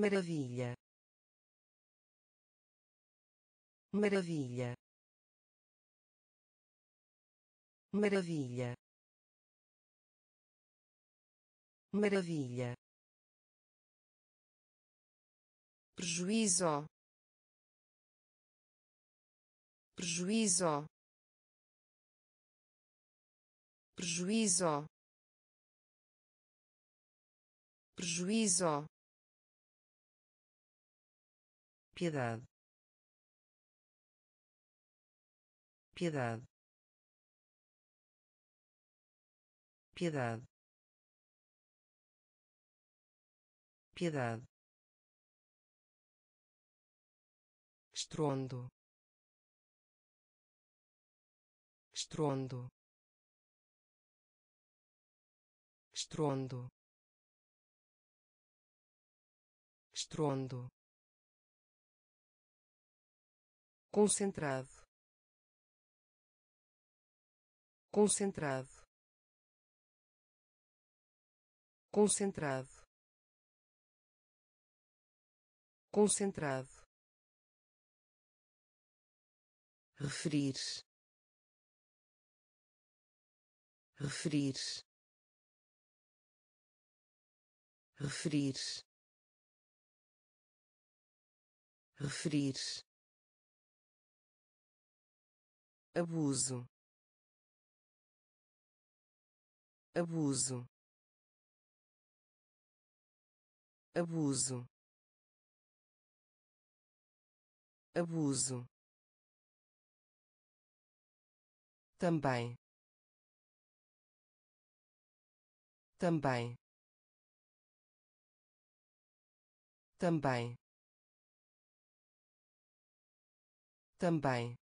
maravilha. Maravilha. Maravilha. Maravilha. Prejuízo. Prejuízo. Prejuízo. Prejuízo piedade. Piedade. Piedade. Piedade. Estrondo. Estrondo. Estrondo. Estrondo concentrado. Concentrado. Concentrado. Concentrado. Referir. Referir. Referir. Referir abuso. Abuso. Abuso. Abuso. Também. Também. Também. Também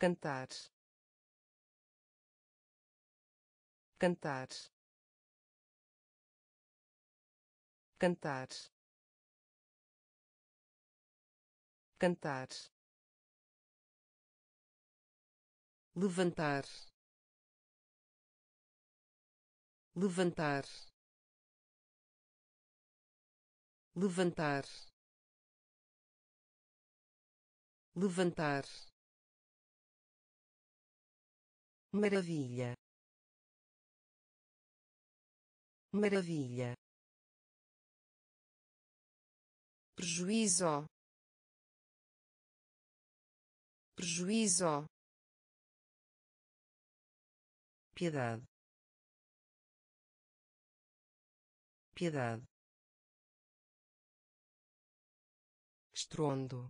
cantar. Cantar. Cantar. Cantar. Levantar. Levantar. Levantar. Levantar maravilha. Maravilha. Prejuízo. Prejuízo. Piedade. Piedade. Estrondo.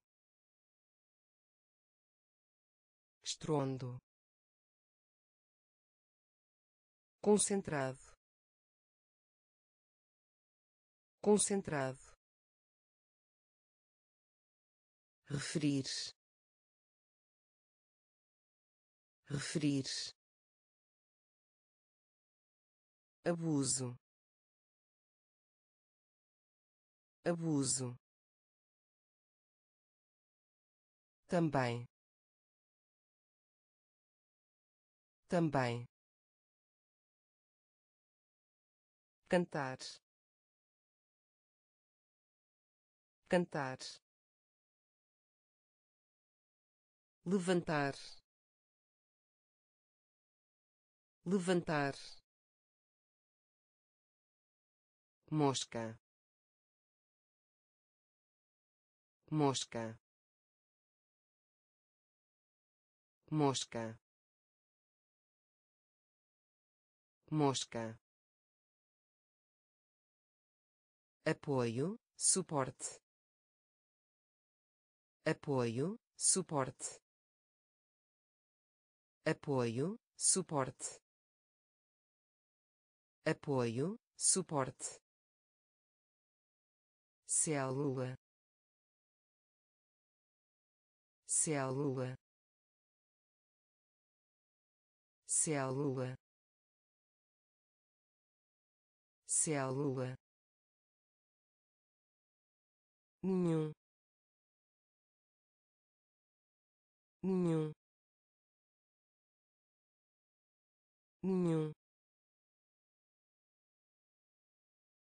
Estrondo concentrado concentrado referir referir abuso abuso também também cantar. Cantar. Levantar. Levantar. Mosca. Mosca. Mosca. Mosca apoio suporte. Apoio suporte. Apoio suporte. Apoio suporte. Célula. Célula. Célula. Célula nenhum. Nenhum. Nenhum.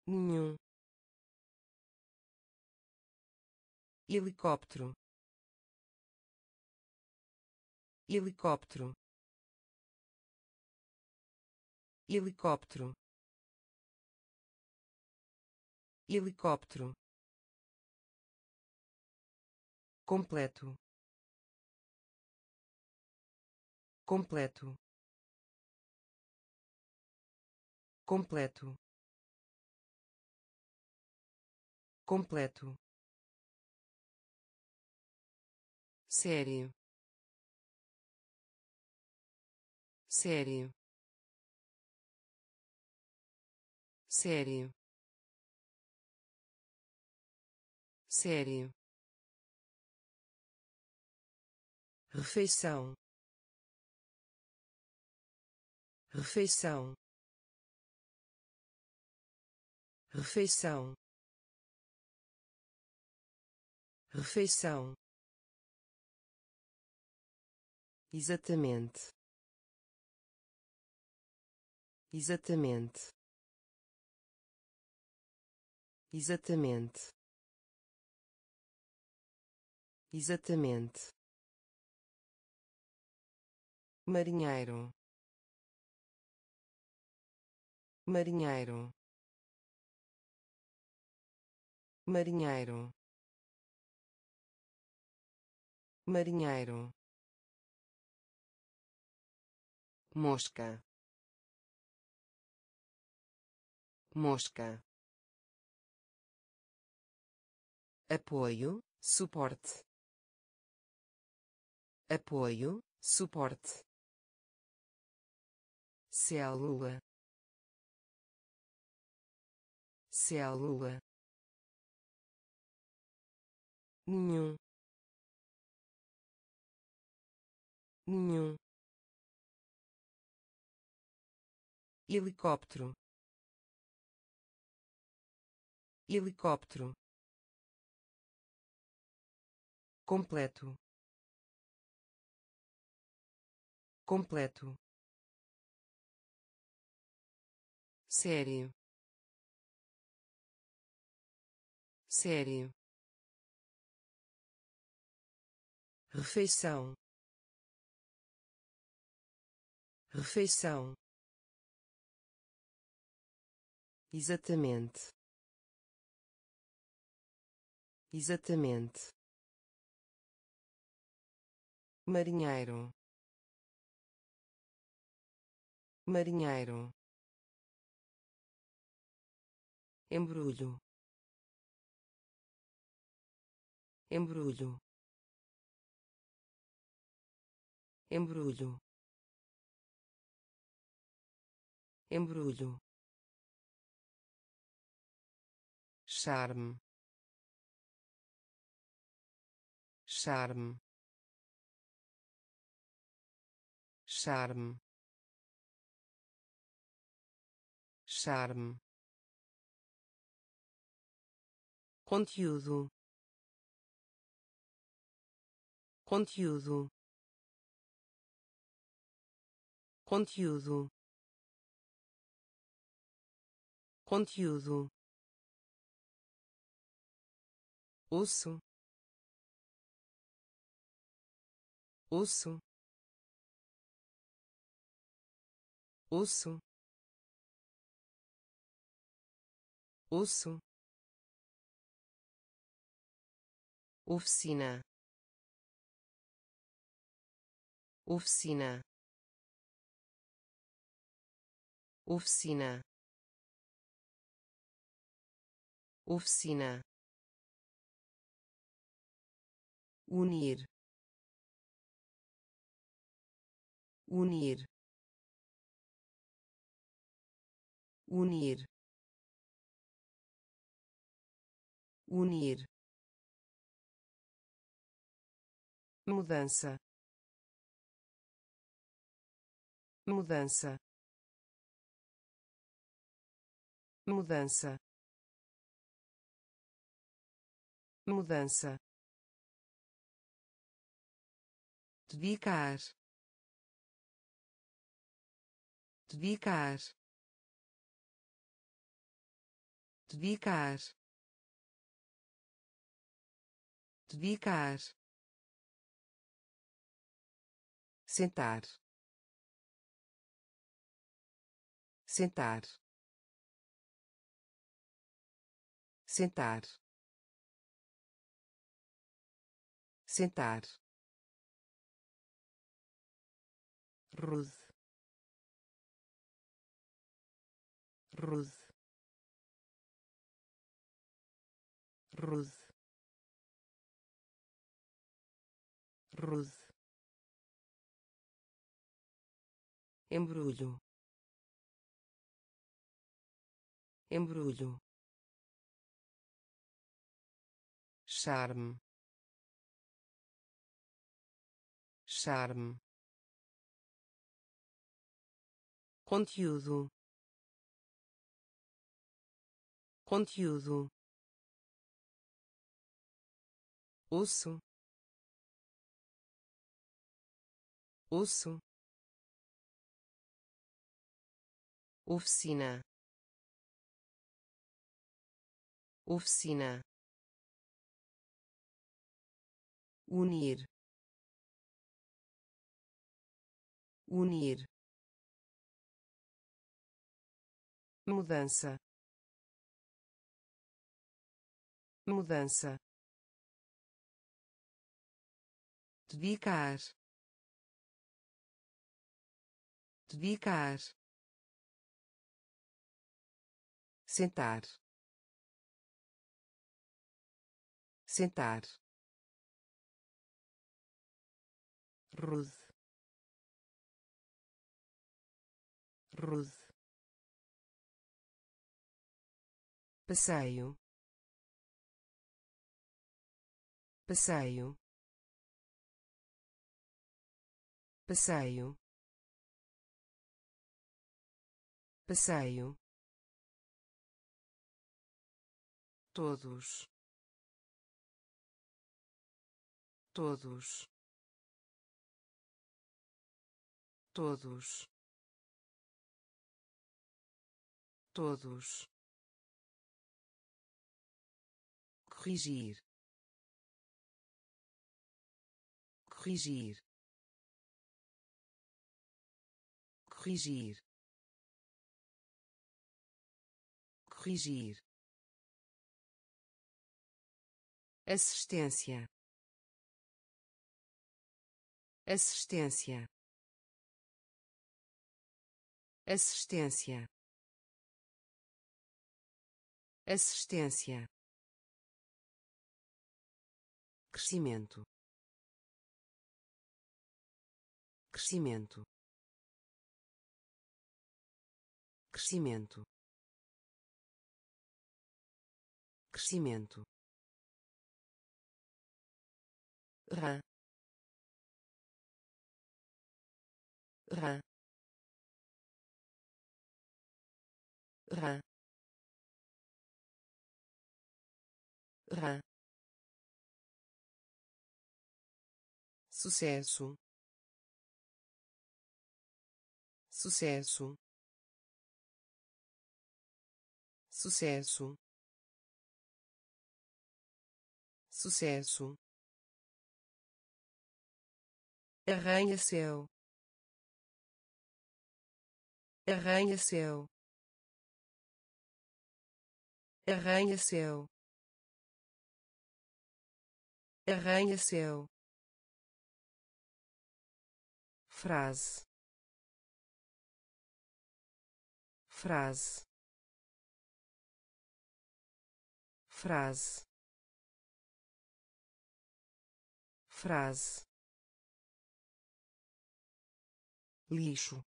Nenhum. Helicóptero. Helicóptero. Helicóptero. Helicóptero completo. Completo. Completo. Completo. Sério sério sério sério refeição. Refeição. Refeição. Refeição. Exatamente. Exatamente. Exatamente. Exatamente marinheiro. Marinheiro. Marinheiro. Marinheiro. Mosca. Mosca. Apoio suporte. Apoio suporte célula. Célula. Nenhum. Nenhum. Helicóptero. Helicóptero. Completo. Completo sério. Sério. Refeição. Refeição. Exatamente. Exatamente. Marinheiro. Marinheiro embrulho. Embrulho. Embrulho. Embrulho. Charme. Charme. Charme. Charme conteúdo. Conteúdo. Conteúdo. Conteúdo. Osso. Osso. Osso. Osso oficina. Oficina. Oficina. Oficina. Unir. Unir. Unir. Unir mudança. Mudança. Mudança. Mudança. Dedicar. Dedicar. Dedicar. Dedicar sentar. Sentar. Sentar. Sentar. Rude rude rude rude embrulho. Embrulho. Charme. Charme. Conteúdo. Conteúdo. Osso. Osso oficina. Oficina. Unir. Unir. Mudança. Mudança. Dedicar. Dedicar sentar. Sentar. Rude. Rude. Passeio. Passeio. Passeio. Passeio todos. Todos. Todos. Todos. Corrigir. Corrigir. Corrigir. Corrigir assistência. Assistência. Assistência. Assistência. Crescimento. Crescimento. Crescimento. Crescimento rã rã rã rã sucesso. Sucesso. Sucesso. Sucesso arranha-céu arranha-céu arranha-céu arranha-céu frase. Frase. Frase. Frase lixo.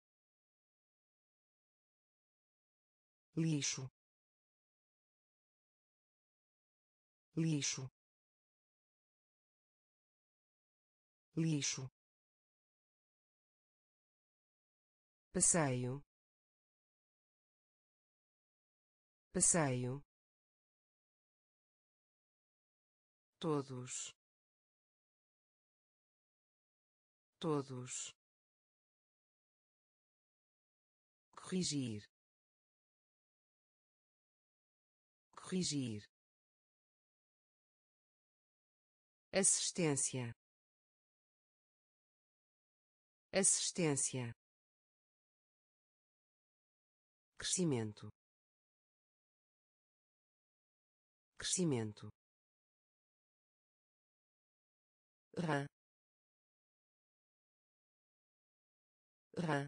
Lixo. Lixo. Lixo. Passeio. Passeio. Todos. Todos corrigir. Corrigir. Assistência. Assistência. Crescimento. Crescimento. Rã. Rã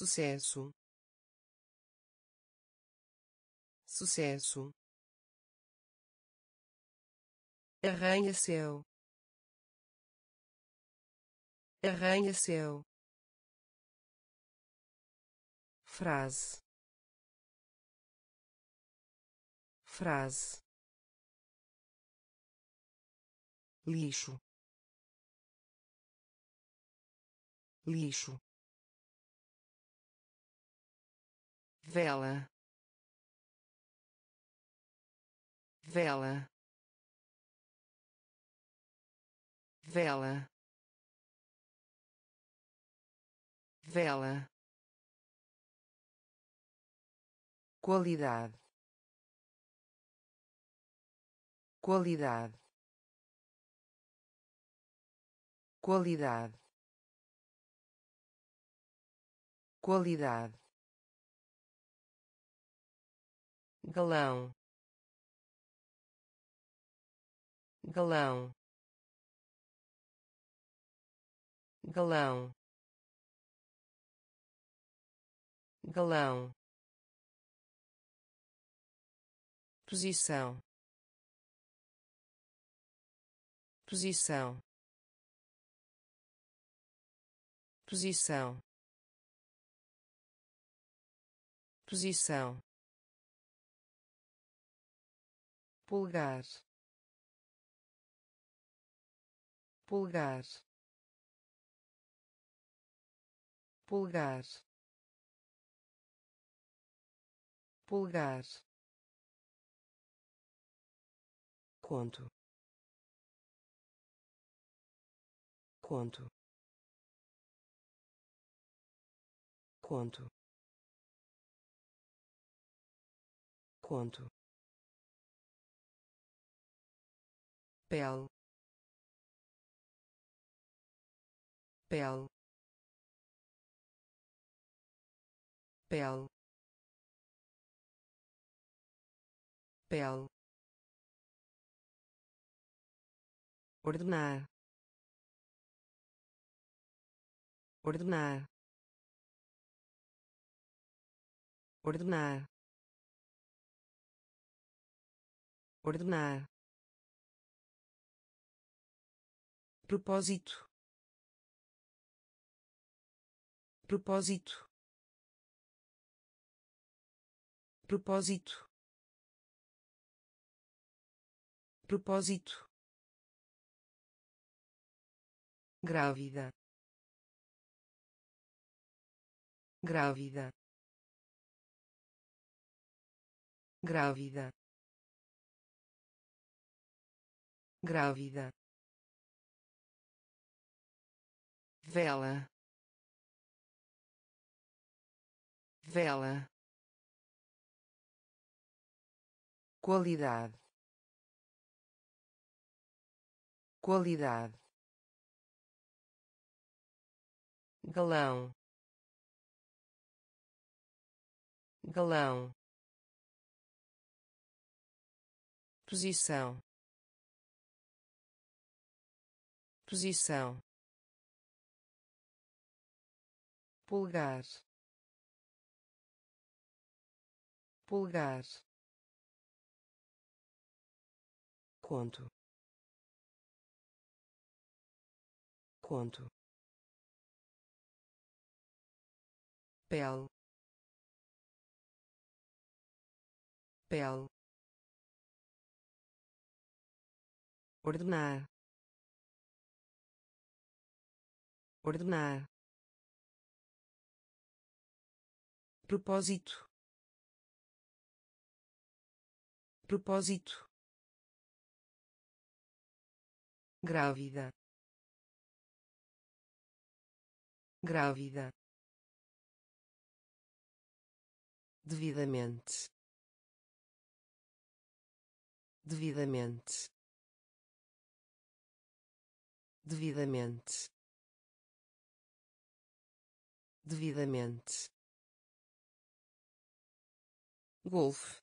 sucesso. Sucesso. Arranha-céu. Arranha-céu. Frase. Frase. Lixo. Lixo vela. Vela. Vela. Vela. Qualidade. Qualidade. Qualidade. Qualidade galão galão galão galão. Posição. Posição. Posição. Posição pulgar pulgar pulgar pulgar conto. Conto. Conto. Conto pel. Pel. Pel. Pel. Ordenar. Ordenar. Ordenar. Ordenar propósito. Propósito. Propósito. Propósito. Grávida. Grávida. Grávida. Grávida vela. Vela. Qualidade. Qualidade. Galão. Galão. Posição. Posição pulgar pulgar conto. Conto. Pel. Pel. Ordenar. Ordenar propósito. Propósito. Grávida. Grávida. Devidamente. Devidamente. Devidamente. Devidamente golfe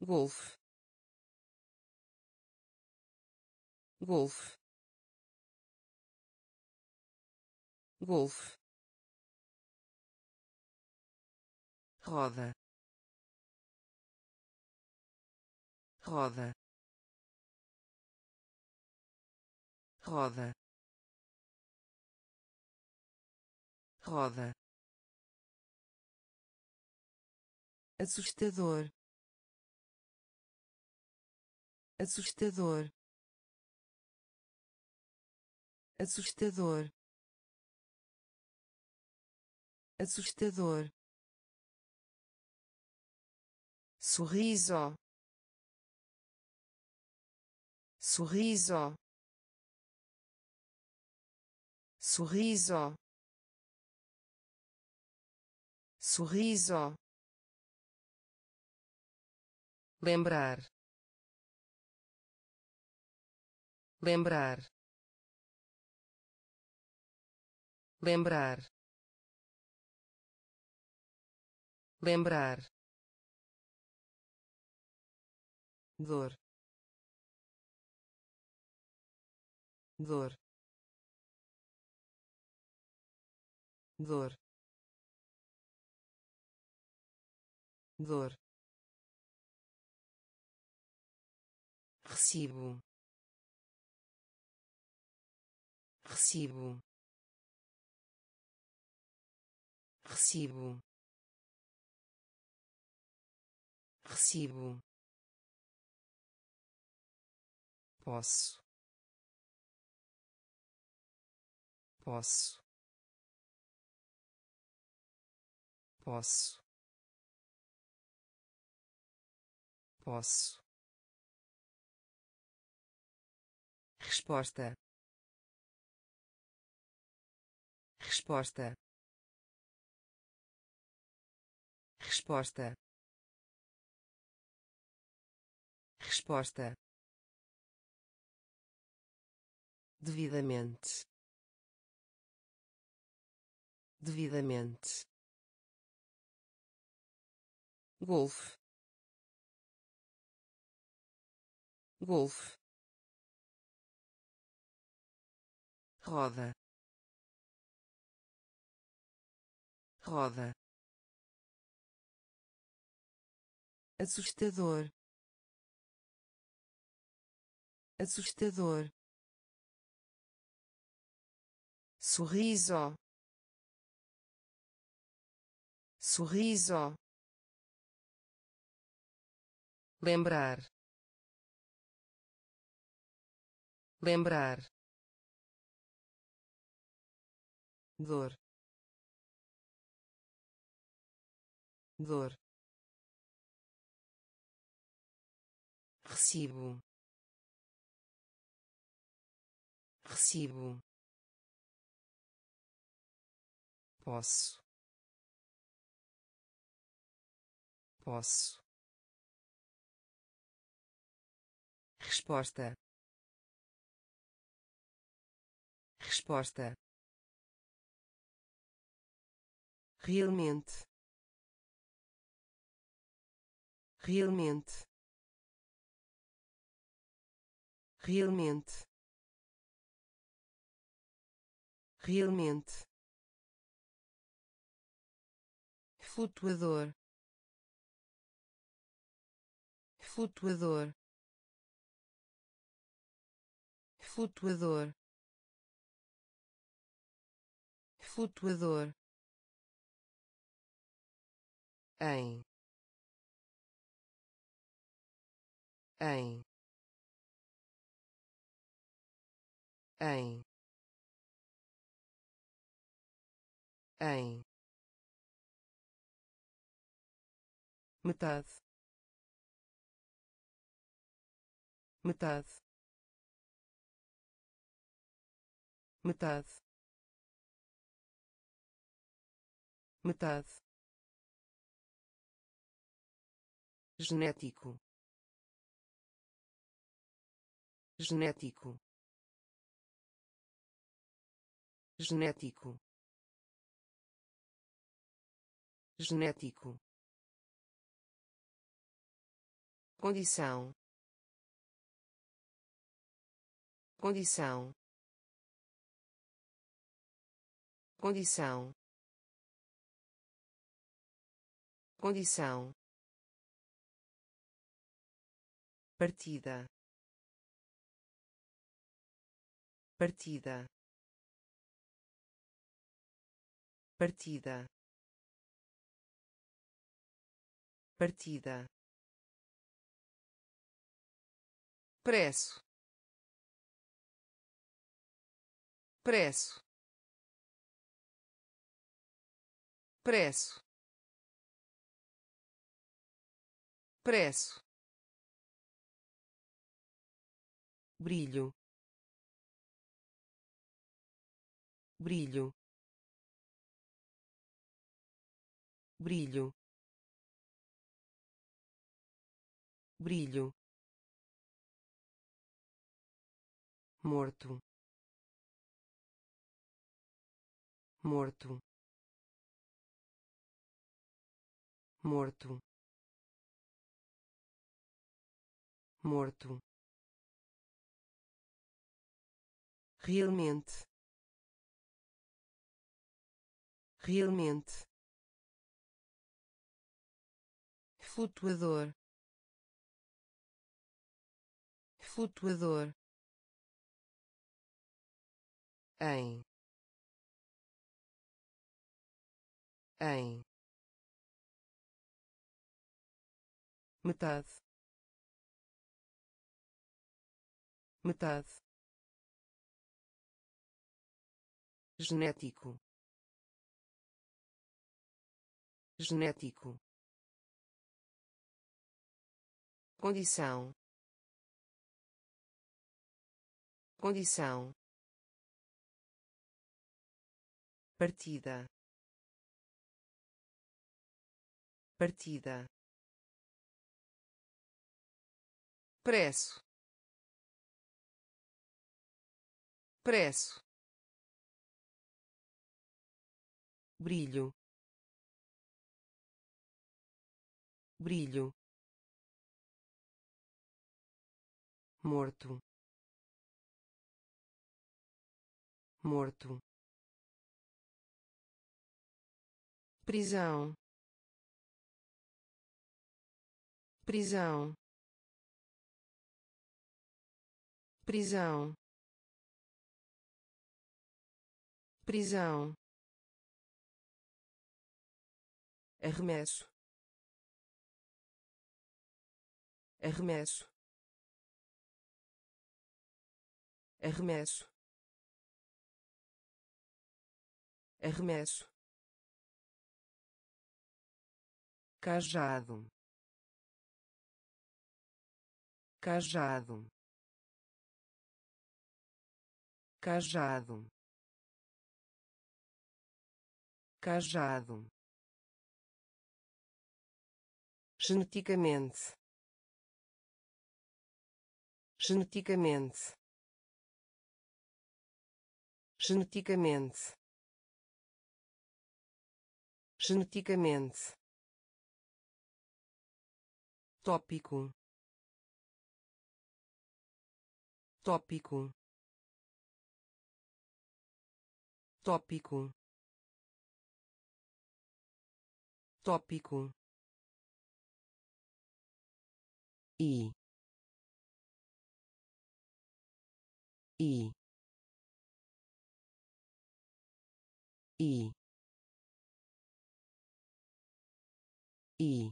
golfe golfe golfe roda. Roda. Roda. Roda assustador. Assustador. Assustador. Assustador. Sorriso. Sorriso. Sorriso. Sorriso lembrar. Lembrar. Lembrar. Lembrar. Dor. Dor. Dor. Dor recibo. Recibo. Recibo. Recibo. Posso. Posso. Posso. Posso resposta. Resposta. Resposta. Resposta. Devidamente. Devidamente. Golfe. Golfe roda. Roda. Assustador. Assustador. Sorriso. Sorriso. Lembrar. Lembrar dor. Dor. Recibo. Recibo. Posso. Posso. Resposta. Resposta realmente. Realmente. Realmente. Realmente. Flutuador. Flutuador. Flutuador. Flutuador em. Em. Em. Em. Metade. Metade. Metade. Metade genético. Genético. Genético. Genético. Condição. Condição. Condição. Condição partida. Partida. Partida. Partida. Preço. Preço. Preço. Preço brilho. Brilho. Brilho. Brilho. Morto. Morto. Morto. Morto realmente. Realmente. Flutuador. Flutuador. Em. Em. Metade. Metade genético. Genético. Condição. Condição. Partida. Partida. Preço. Preço brilho. Brilho. Morto. Morto. Prisão. Prisão. Prisão. Prisão arremesso. Arremesso. Arremesso. Arremesso. Cajado. Cajado. Cajado. Cajado geneticamente. Geneticamente. Geneticamente. Geneticamente. Tópico. Tópico. Tópico. Tópico e. E. E. E.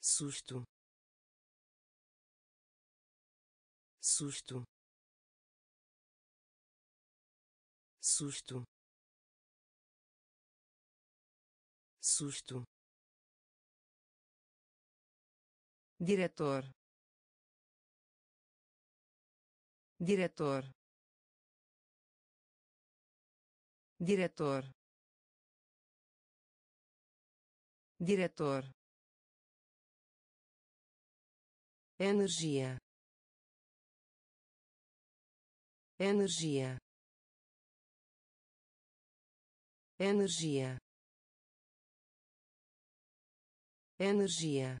Susto. Susto. Susto. Susto diretor. Diretor. Diretor. Diretor. Energia. Energia. Energia. Energia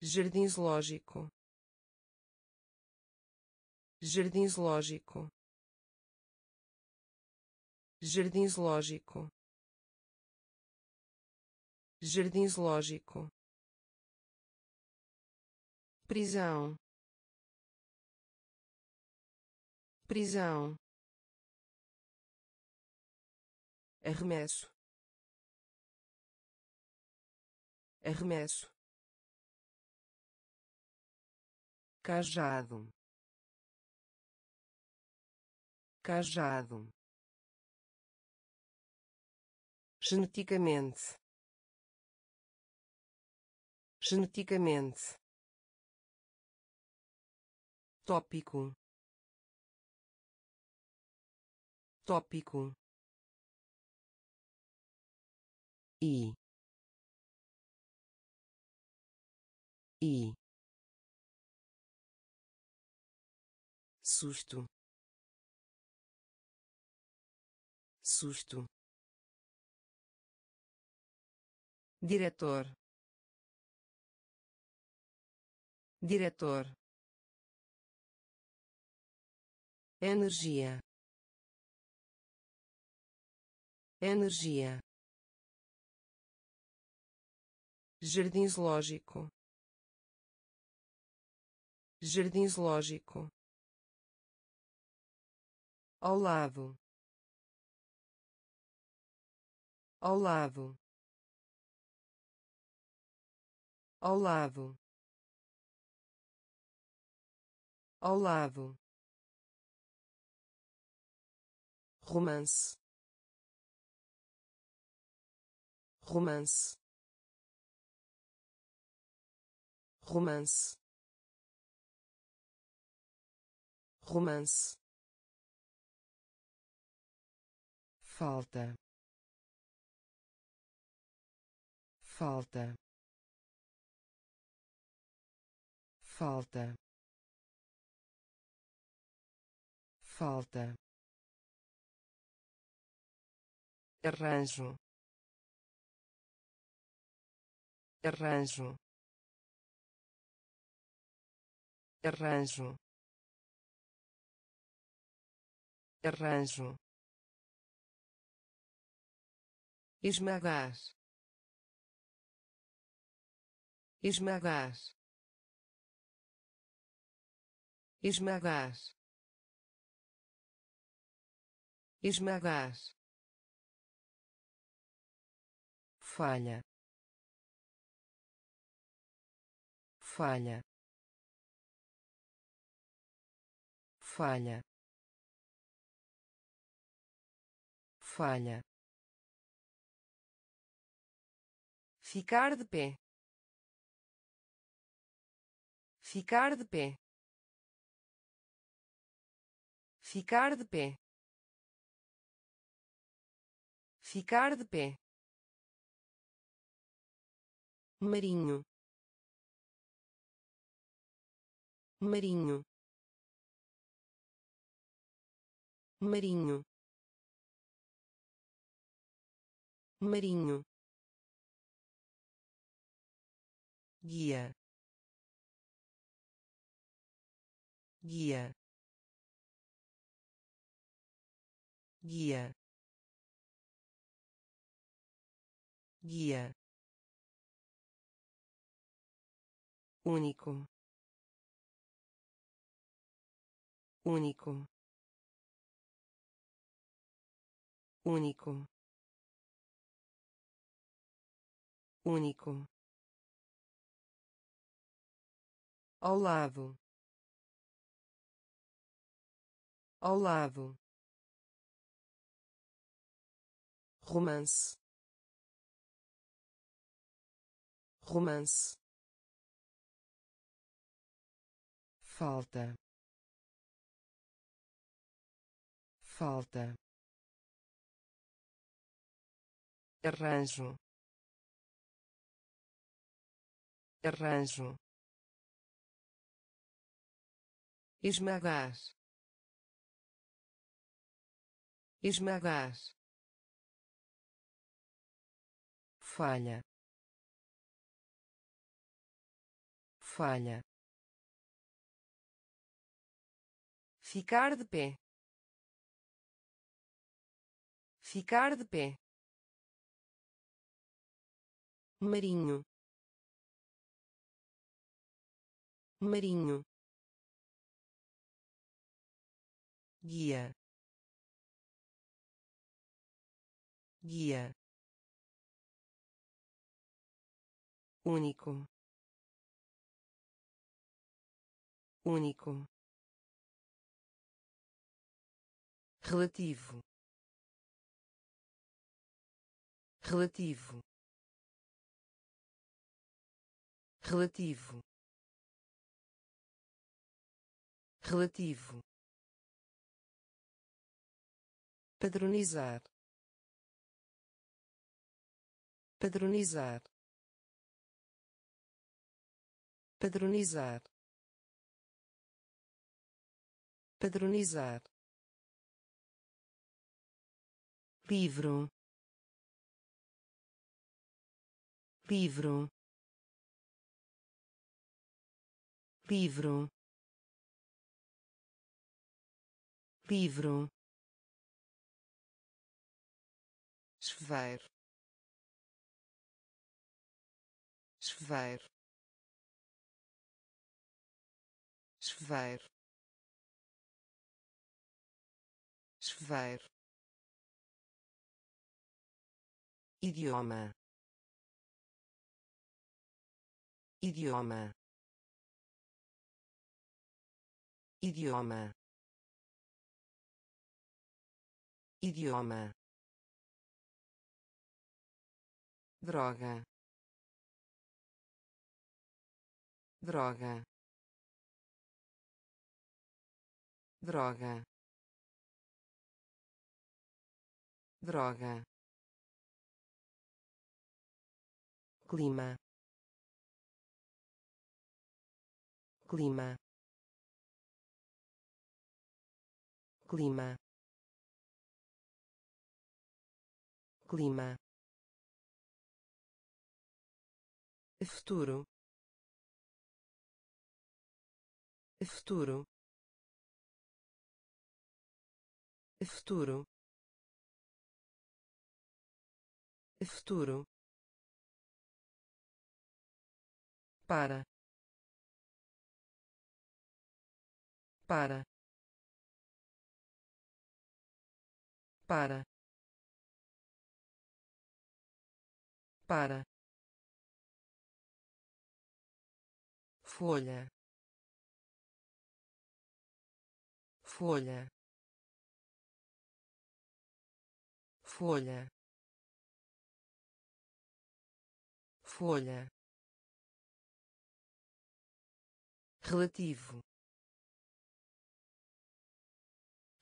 jardim zoológico. Jardim zoológico. Jardim zoológico. Jardim zoológico. Prisão. Prisão. Arremesso. Arremesso cajado. Cajado. Geneticamente. Geneticamente. Tópico. Tópico. E e susto. Susto. Diretor. Diretor. Energia. Energia. Jardim zoológico. Jardim zoológico ao lado. Ao lado. Ao lado. Ao lado. Romance. Romance. Romance. Romance falta. Falta. Falta. Falta. Arranjo. Arranjo. Arranjo. Arranjo esmagar. Esmagar. Esmagar. Esmagar. Falha. Falha. Falha. Falha ficar de pé. Ficar de pé. Ficar de pé. Ficar de pé. Marinho. Marinho. Marinho. Marinho guia. Guia. Guia. Guia. Único. Único. Único. Único ao lado. Ao lado. Romance. Romance. Falta. Falta. Arranjo. Arranjo esmagar. Esmagar. Falha. Falha. Ficar de pé. Ficar de pé. Marinho. Marinho guia. Guia. Único. Único. Relativo. Relativo. Relativo. Relativo padronizar. Padronizar. Padronizar. Padronizar. Livro. Livro. Livro. Livro chuveiro. Chuveiro. Chuveiro. Chuveiro. Idioma. Idioma. Idioma. Idioma droga. Droga. Droga. Droga. Clima. Clima. Clima. Clima futuro. Futuro. Futuro. Futuro. Para. Para. Para. Para folha. Folha. Folha. Folha. Relativo.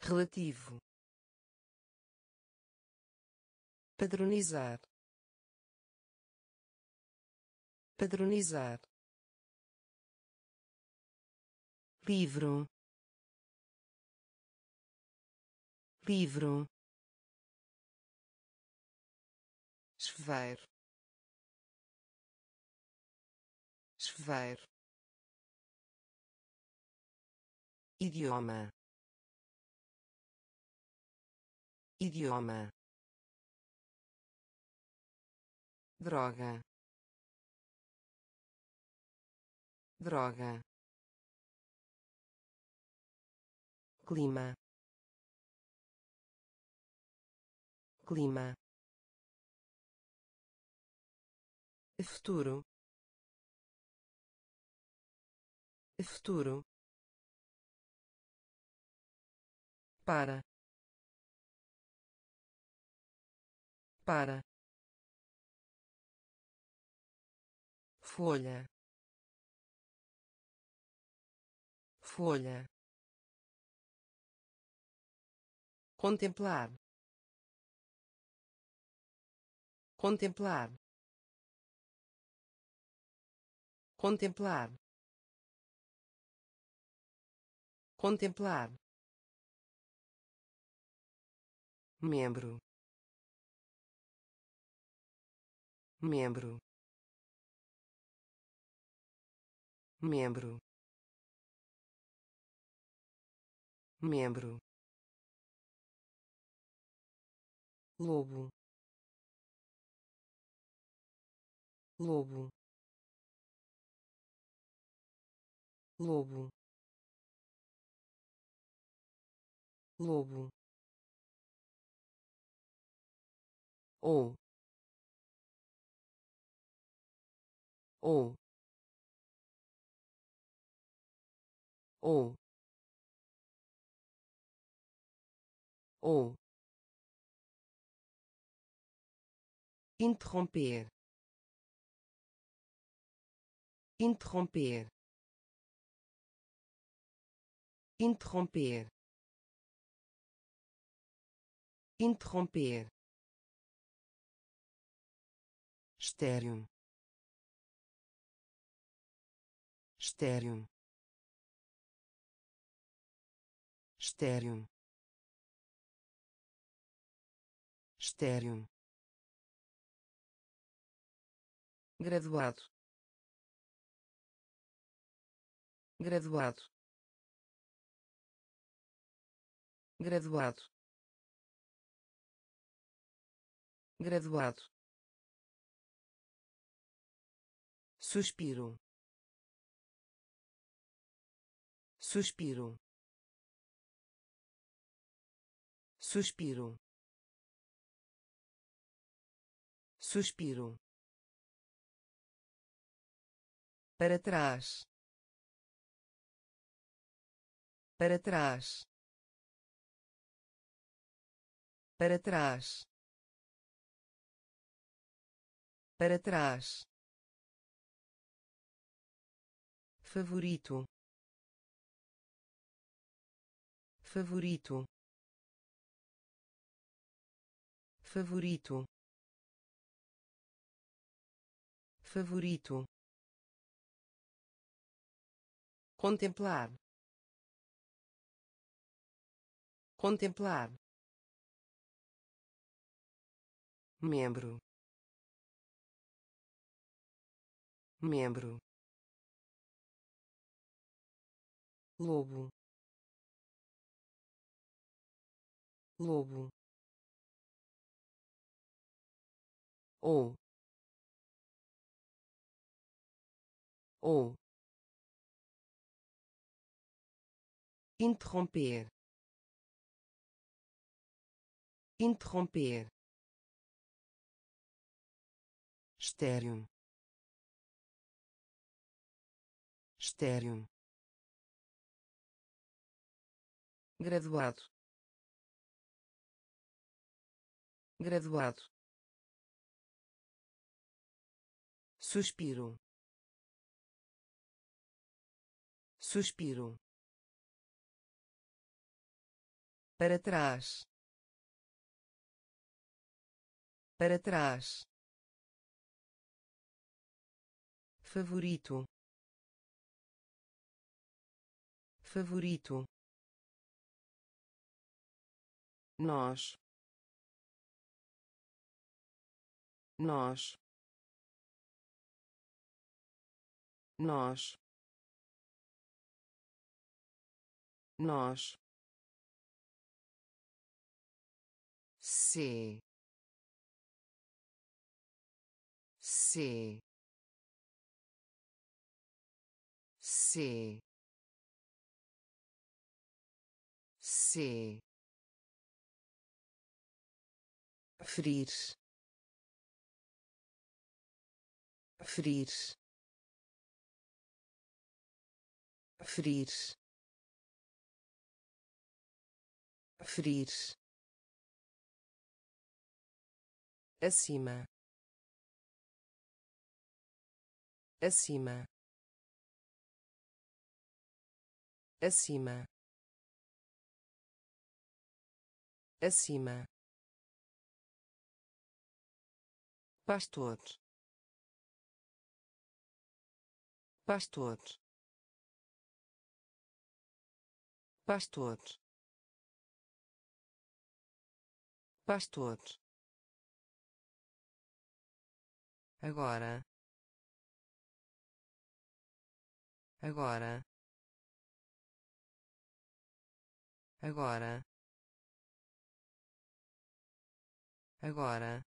Relativo. Padronizar. Padronizar livro. Livro. Chuveiro. Chuveiro. Idioma. Idioma. Droga. Droga clima. Clima. Futuro. Futuro. Para. Para. Folha. Folha contemplar. Contemplar. Contemplar. Contemplar. Membro. Membro. Membro. Membro lobo. Lobo. Lobo. Lobo. Ou ou ou ou interromper. Interromper. Interromper. Interromper. Estéreo. Estéreo. Estéreo. Estéreo graduado. Graduado. Graduado. Graduado. Suspiro. Suspiro. Suspiro. Suspiro para trás. Para trás. Para trás. Para trás. Favorito. Favorito. Favorito. Favorito contemplar. Contemplar. Membro. Membro. Lobo. Lobo. Ou ou interromper. Interromper. Estéreo. Estéreo. Graduado. Graduado. Suspiro. Suspiro para trás. Para trás. Favorito. Favorito. Nós. Nós. Nós. Nós C C C C ferir ferir ferir ferir acima. Acima. Acima. Acima. Pastor. Pastor. Pastor. Pastor agora. Agora. Agora. Agora.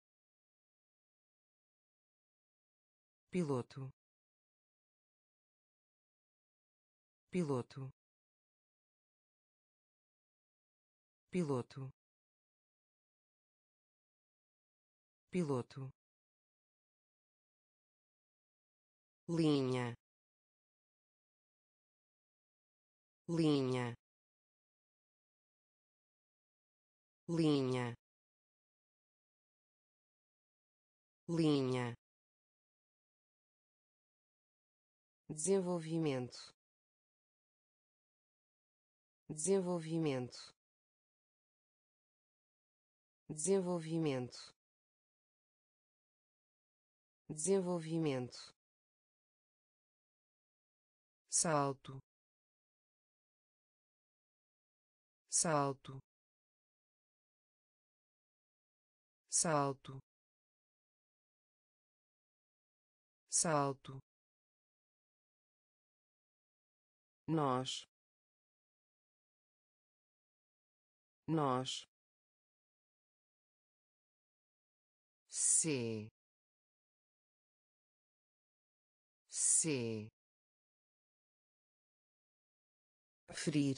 Piloto. Piloto. Piloto. Piloto linha. Linha. Linha. Linha. Desenvolvimento. Desenvolvimento. Desenvolvimento. Desenvolvimento salto. Salto. Salto. Salto. Nós. Nós. Se. Se ferir.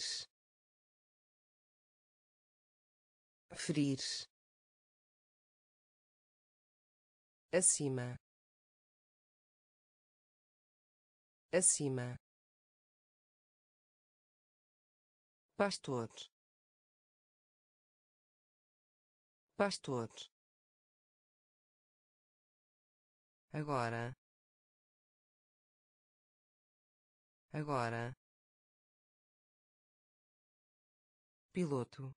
Ferir. Acima. Acima. Pastor. Pastor. Agora. Agora piloto.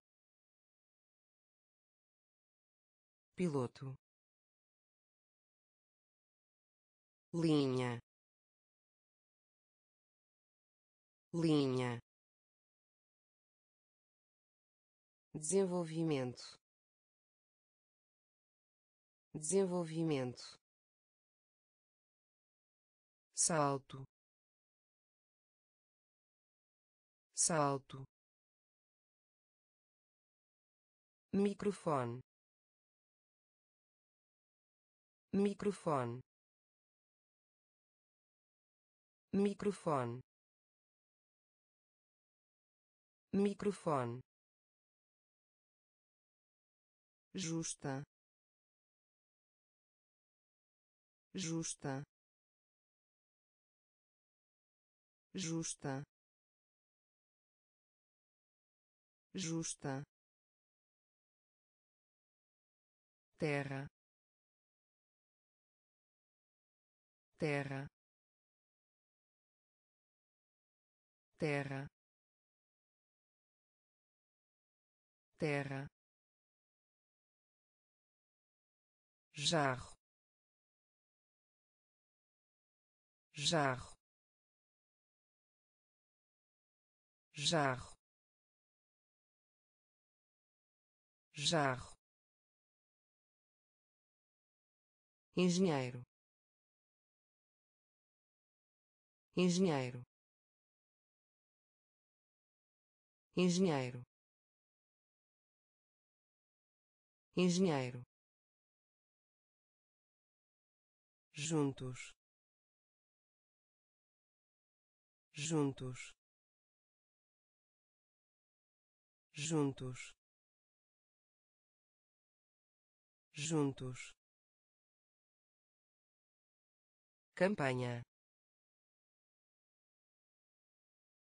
Piloto. Linha. Linha. Desenvolvimento. Desenvolvimento. Salto. Salto microfone. Microfone. Microfone. Microfone. Justa. Justa. Justa. Justa terra. Terra. Terra. Terra. Jarro. Jarro. Jarro. Jarro engenheiro. Engenheiro. Engenheiro. Engenheiro. Juntos. Juntos. Juntos. Juntos campanha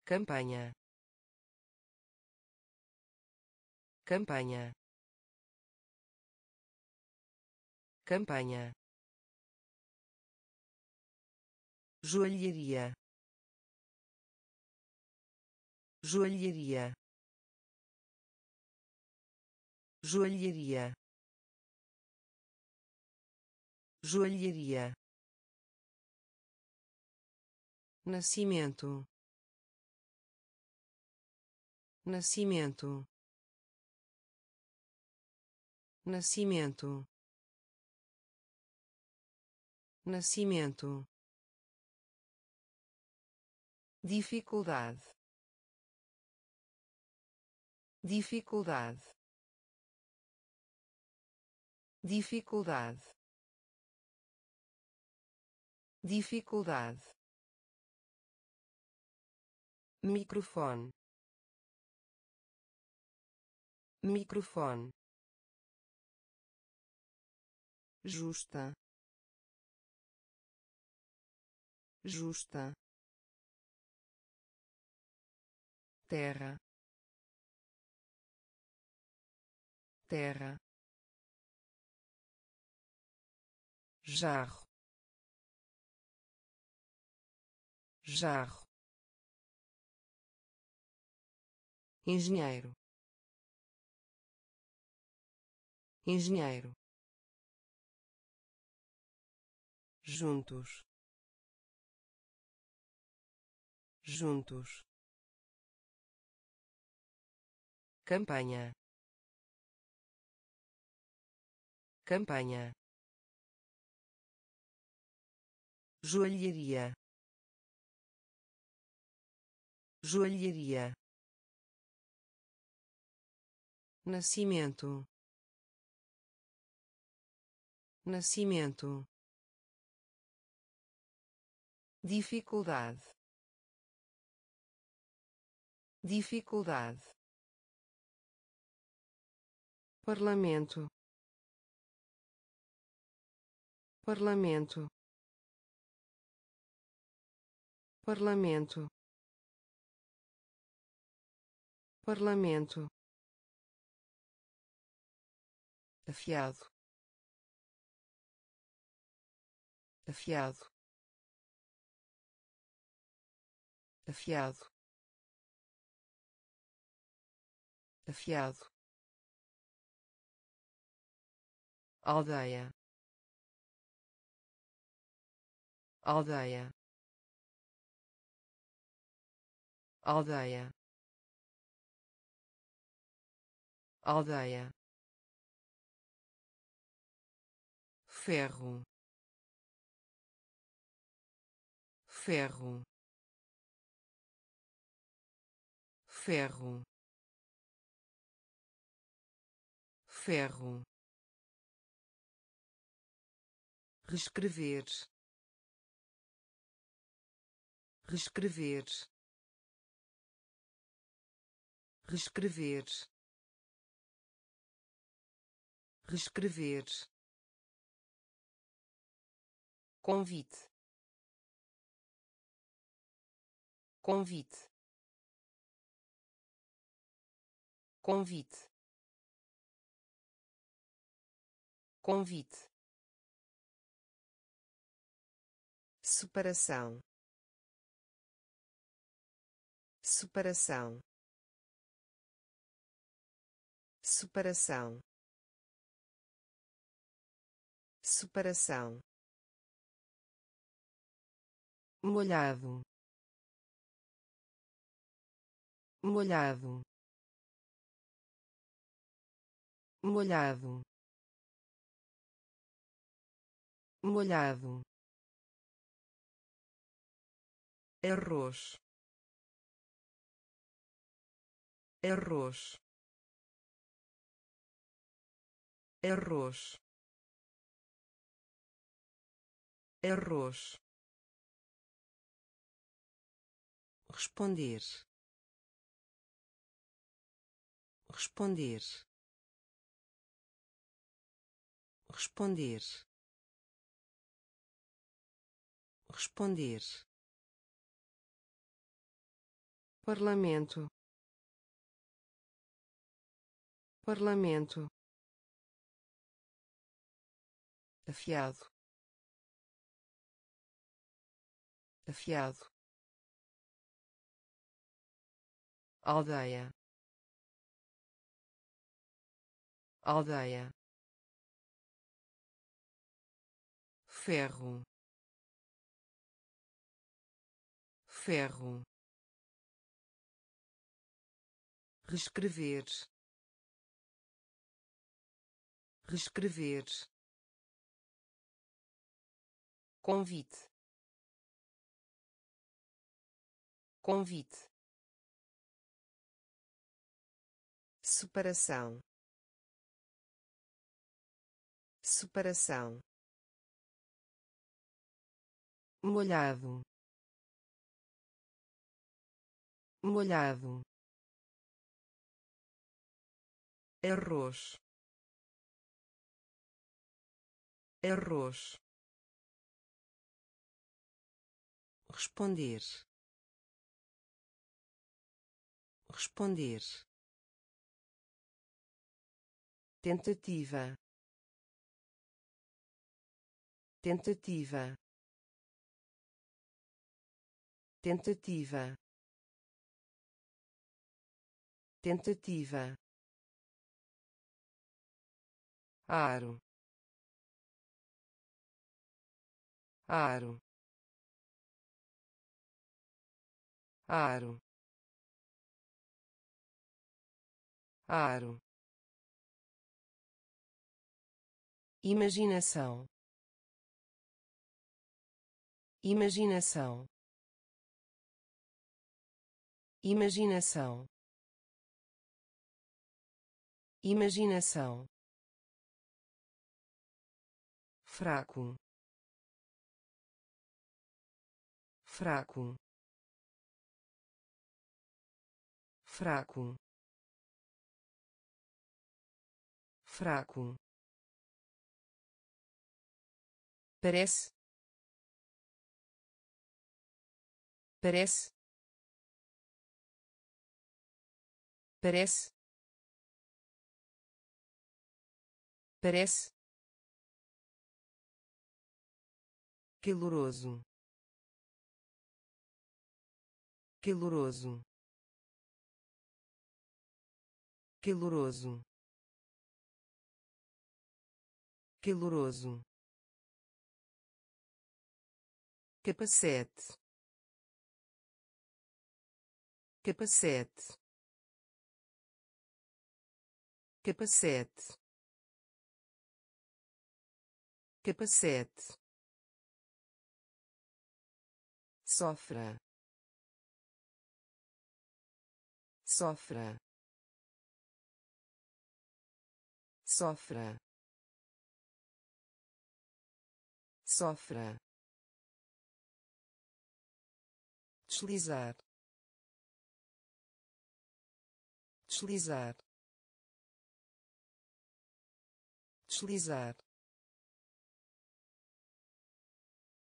campanha campanha campanha joalheria joalheria joalheria joalheria nascimento. Nascimento. Nascimento. Nascimento. Dificuldade. Dificuldade. Dificuldade. Dificuldade microfone. Microfone. Justa. Justa. Terra. Terra. Jarro. Jarro engenheiro. Engenheiro. Juntos. Juntos. Campanha. Campanha. Joalheria. Joalheria nascimento. Nascimento. Dificuldade. Dificuldade. Parlamento. Parlamento. Parlamento. Parlamento afiado. Afiado. Afiado. Afiado. Aldeia. Aldeia. Aldeia. Aldeia ferro ferro ferro ferro. Reescrever reescrever reescrever. Reescrever convite. Convite. Convite. Convite. Separação. Separação. Separação. Separação molhado molhado molhado molhado. Arroz arroz. Arroz arroz responder. Responder. Responder. Responder. Parlamento. Parlamento. Afiado. Afiado aldeia. Aldeia. Ferro. Ferro. Reescrever. Reescrever. Convite. Convite separação separação molhado. Molhado. Arroz. Arroz. Responder. Responder tentativa. Tentativa. Tentativa. Tentativa. Aro. Aro. Aro. Aro imaginação. Imaginação. Imaginação. Imaginação. Fraco. Fraco. Fraco. Fraco parece? Parece? Parece? Parece? Caloroso. Caloroso. Caloroso. Caloroso capacete. Capacete. Capacete. Capacete. Sofra. Sofra. Sofra. Sofra deslizar. Deslizar. Deslizar.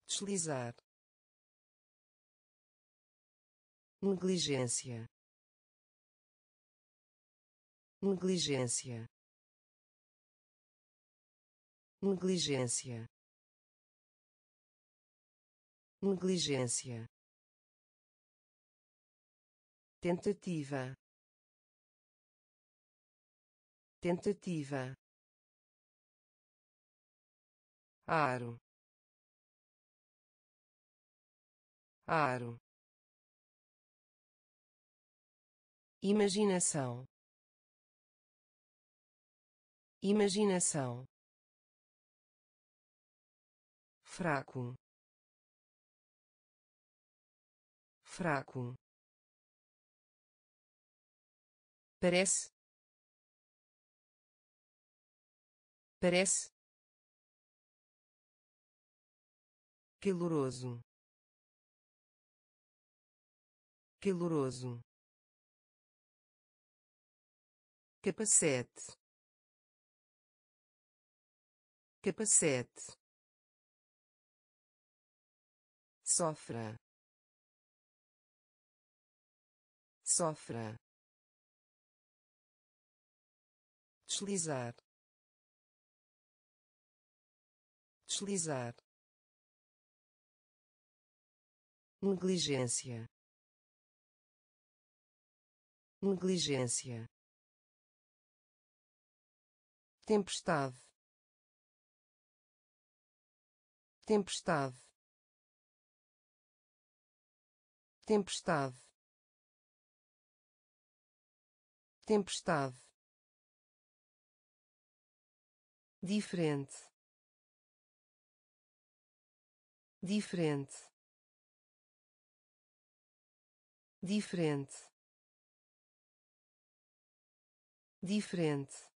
Deslizar. Negligência. Negligência. Negligência. Negligência tentativa. Tentativa. Aro. Aro. Imaginação. Imaginação. Fraco. Fraco parece? Parece? Caloroso. Caloroso. Capacete. Capacete. Sofra. Sofra deslizar. Deslizar. Negligência. Negligência. Tempestade. Tempestade. Tempestade. Tempestade diferente. Diferente. Diferente. Diferente.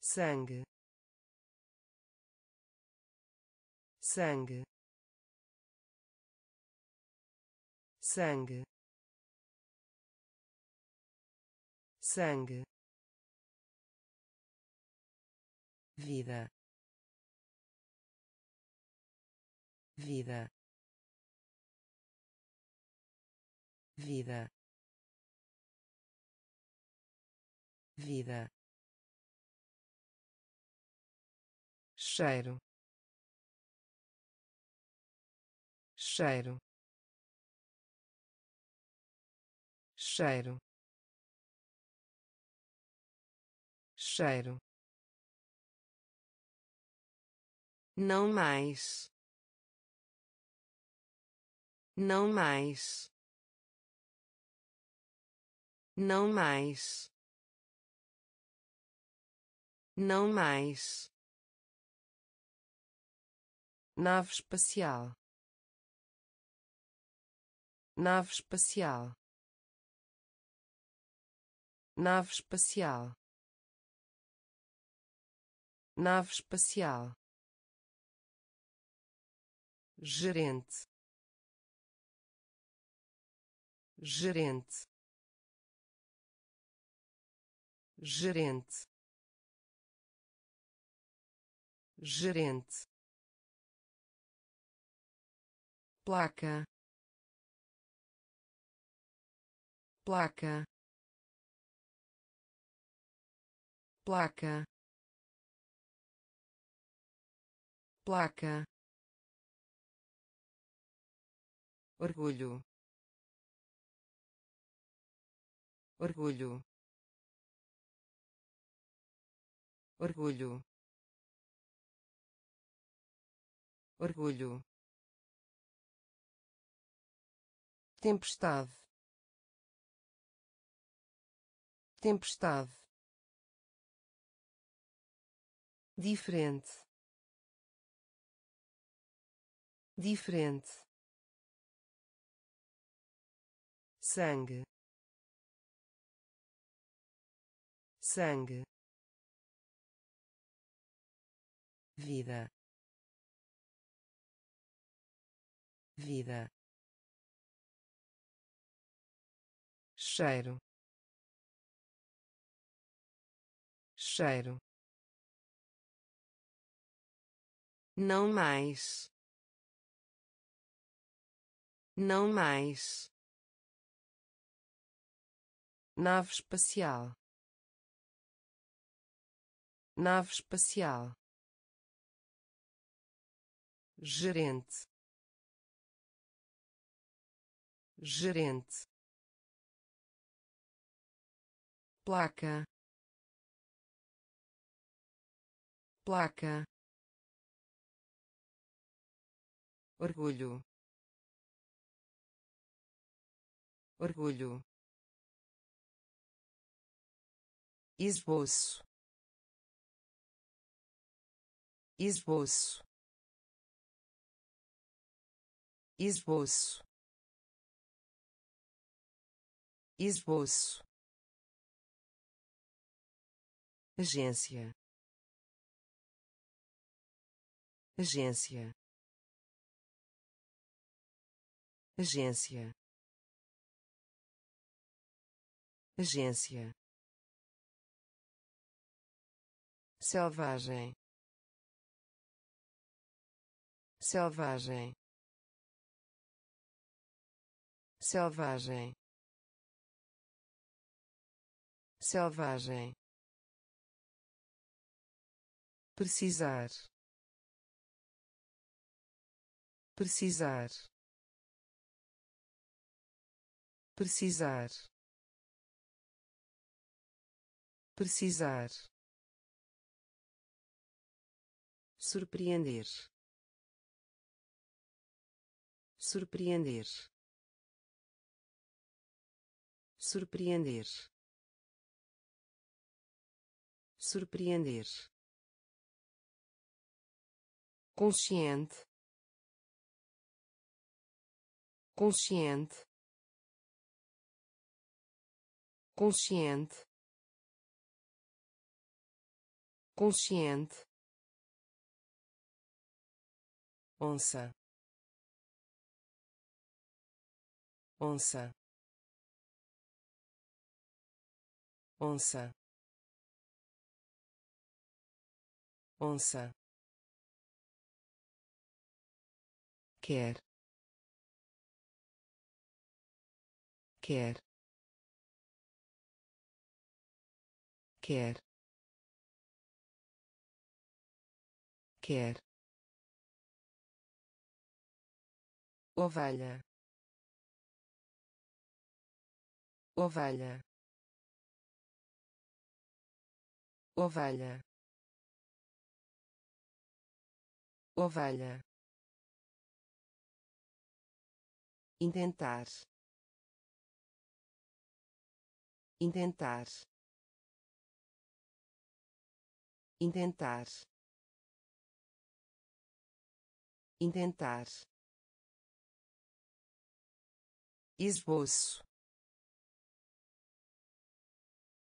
Sangue. Sangue. Sangue. Sangue vida. Vida. Vida. Vida. Cheiro. Cheiro. Cheiro. Cheiro não mais. Não mais. Não mais. Não mais. Nave espacial. Nave espacial. Nave espacial. Nave espacial gerente gerente gerente gerente placa placa placa placa orgulho. Orgulho. Orgulho. Orgulho. Tempestade. Tempestade. Diferente. Diferente sangue. Sangue. Vida. Vida. Cheiro. Cheiro. Não mais. Não mais nave espacial. Nave espacial. Gerente. Gerente. Placa. Placa. Orgulho. Orgulho esboço. Esboço. Esboço. Esboço. Agência. Agência. Agência. Agência selvagem. Selvagem. Selvagem. Selvagem. Precisar. Precisar. Precisar. Precisar surpreender. Surpreender. Surpreender. Surpreender. Consciente. Consciente. Consciente. Consciente onça. Onça. Onça. Onça. Quer. Quer. Quer. Quer ovelha. Ovelha. Ovelha. Ovelha. Intentar. Intentar. Intentar. Intentar esboço.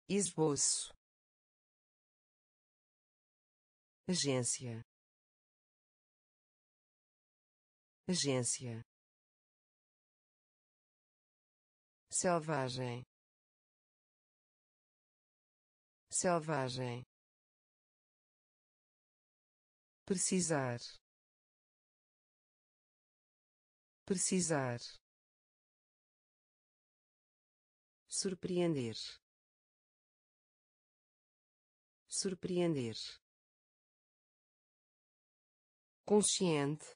Esboço. Agência. Agência. Selvagem. Selvagem. Precisar. Precisar surpreender. Surpreender. Consciente.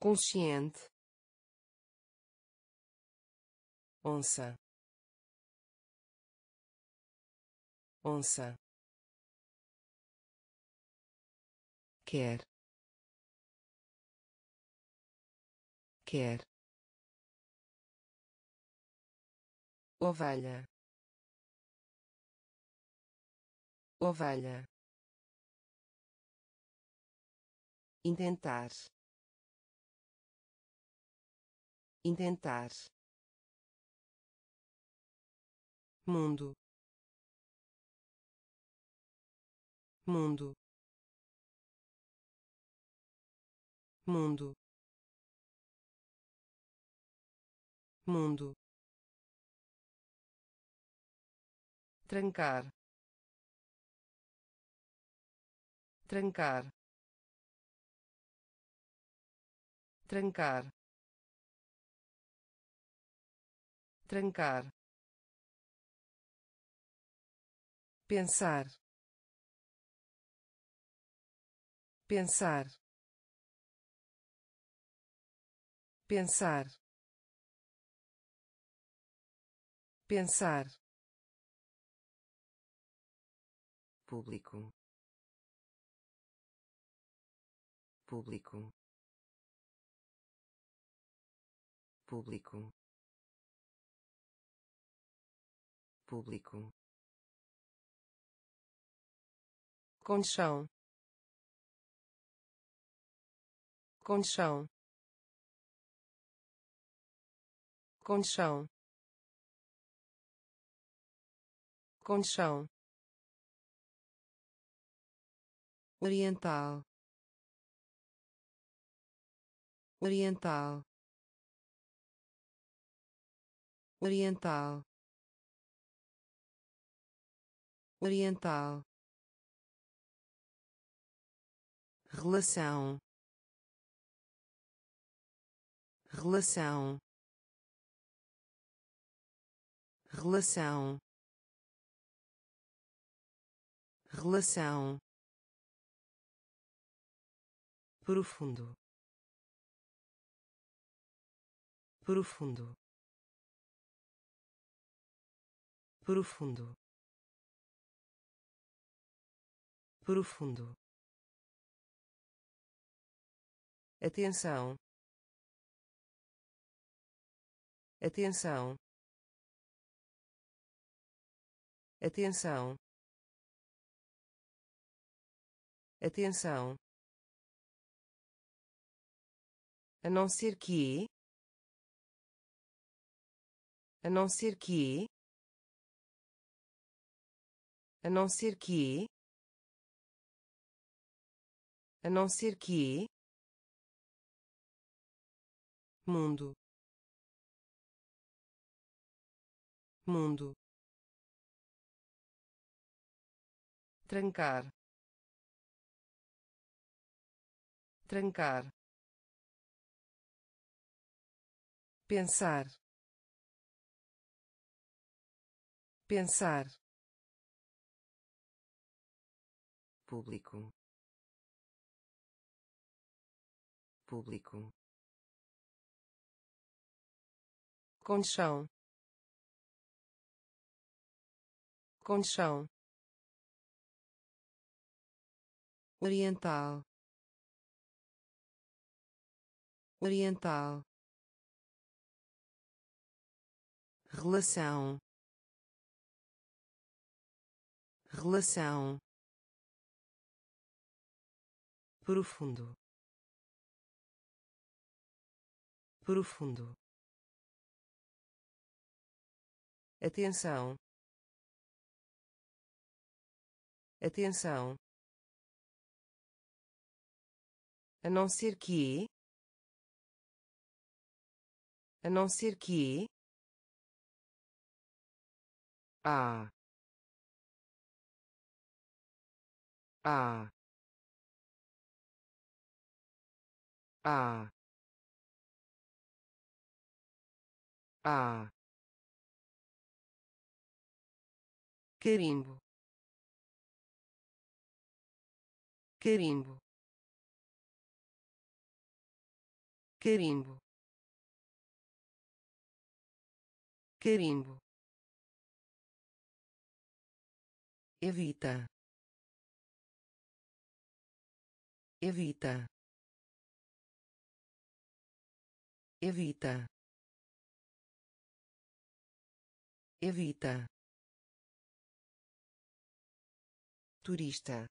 Consciente. Onça. Onça. Quer. Quer ovelha. Ovelha. Intentar. Intentar. Mundo. Mundo. Mundo. Mundo trancar. Trancar. Trancar. Trancar. Pensar. Pensar. Pensar. Pensar público. Público. Público. Público. Conchão conchão conchão conchão oriental oriental oriental oriental. Relação relação relação. Relação profundo. Profundo. Profundo. Profundo. Atenção. Atenção. Atenção. Atenção a não ser que a não ser que a não ser que a não ser que mundo. Mundo. Trancar. Trancar pensar. Pensar. Público. Público. Conchão conchão oriental. Oriental relação. Relação. Profundo. Profundo. Atenção. Atenção. A não ser que a não ser que a. A. A. A. Carimbo. Carimbo. Carimbo. Carimbo evita. Evita. Evita. Evita. Turista.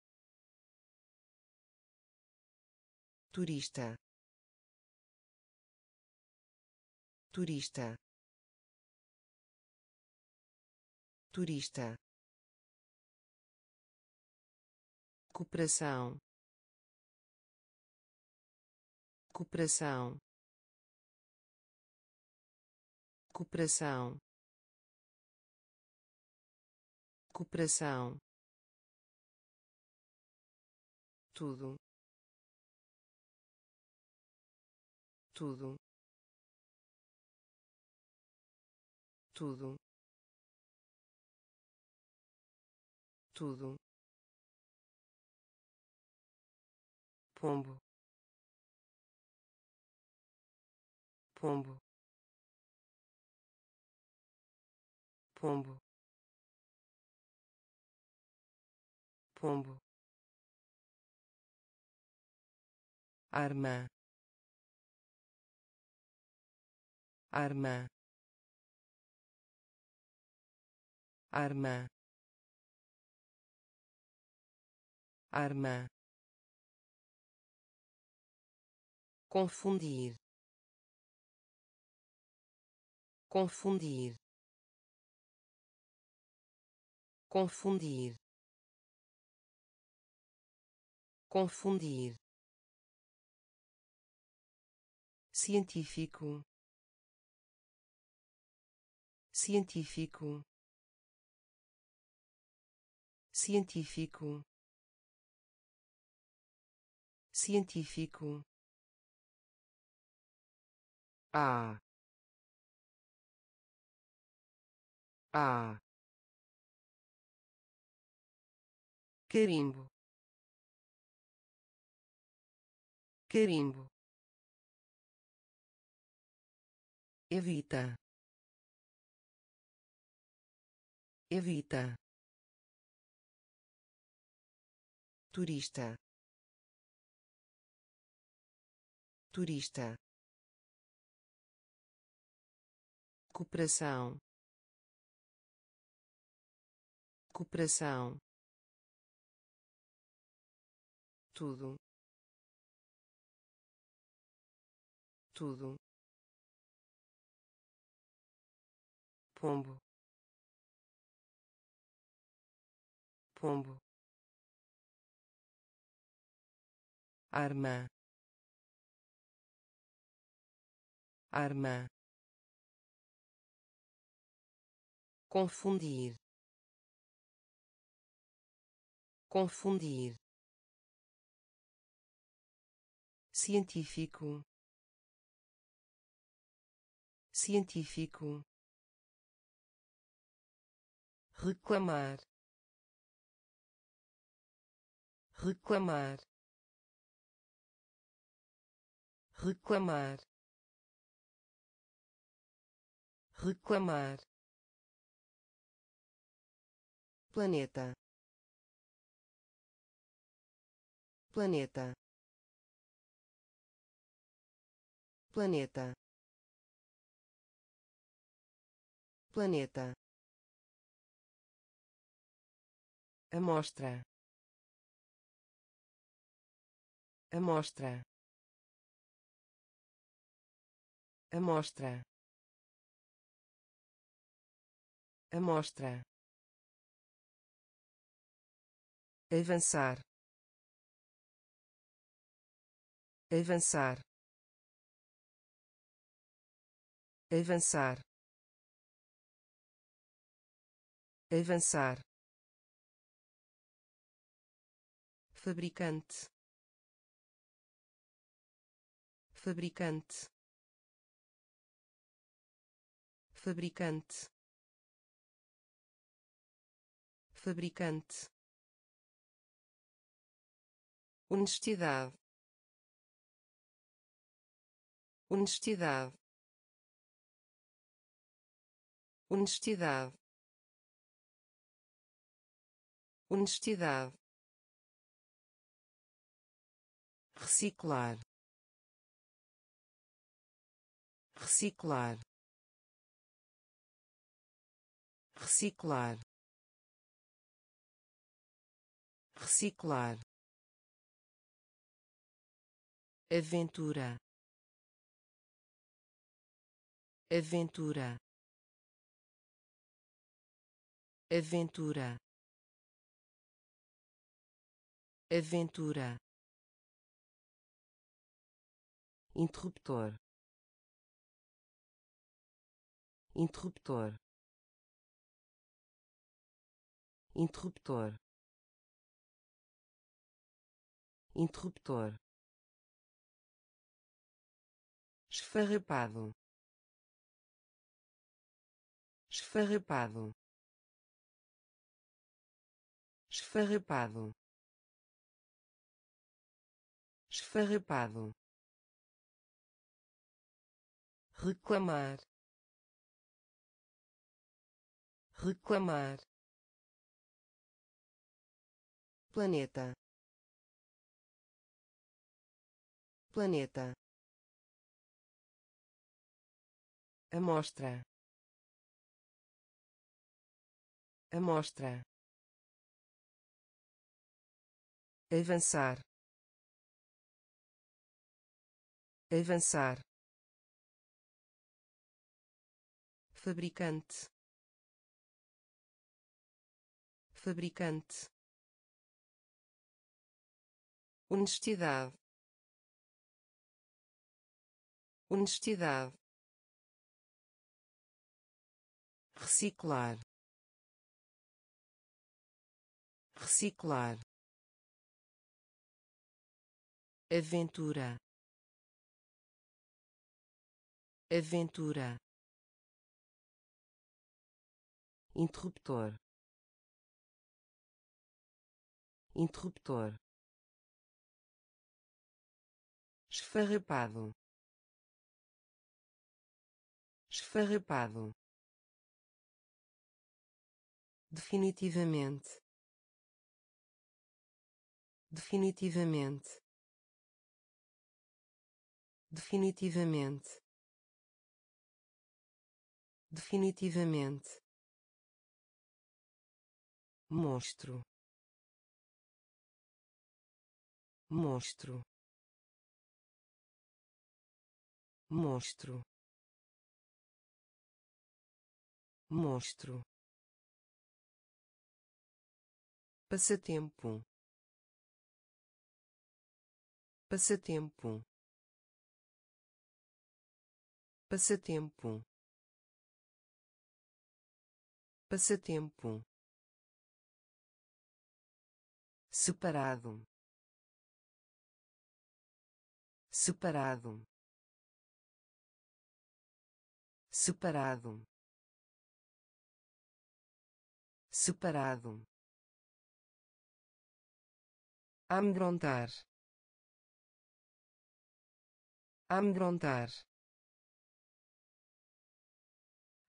Turista. Turista. Turista cooperação cooperação cooperação cooperação tudo. Tudo. Tudo. Tudo pombo. Pombo. Pombo. Pombo. Arma. Arma. Arma. Arma confundir. Confundir. Confundir. Confundir. Científico. Científico. Científico. Científico a. A. Carimbo. Carimbo. Evita. Evita. Turista. Turista cooperação cooperação tudo. Tudo. Pombo. Pombo. Arma. Arma confundir. Confundir. Científico. Científico. Reclamar. Reclamar. Reclamar. Reclamar planeta. Planeta. Planeta. Planeta. Amostra. Amostra. Amostra. Amostra avançar. Avançar. Avançar. Avançar. Fabricante. Fabricante. Fabricante. Fabricante honestidade. Honestidade. Honestidade. Honestidade. Reciclar. Reciclar. Reciclar. Reciclar aventura. Aventura. Aventura. Aventura. Interruptor. Interruptor. Interruptor. Interruptor esfarrapado. Esfarrapado. Esfarrapado. Esfarrapado. Reclamar. Reclamar. Planeta. Planeta amostra. Amostra. Avançar. Avançar. Fabricante. Fabricante. Honestidade. Honestidade reciclar. Reciclar. Aventura. Aventura. Interruptor. Interruptor. Esfarrapado. Esfarrapado definitivamente. Definitivamente. Definitivamente. Definitivamente. Monstro. Monstro. Monstro. Monstro passatempo. Passatempo. Passatempo. Passatempo. Separado. Separado. Separado. Separado amedrontar. Amedrontar.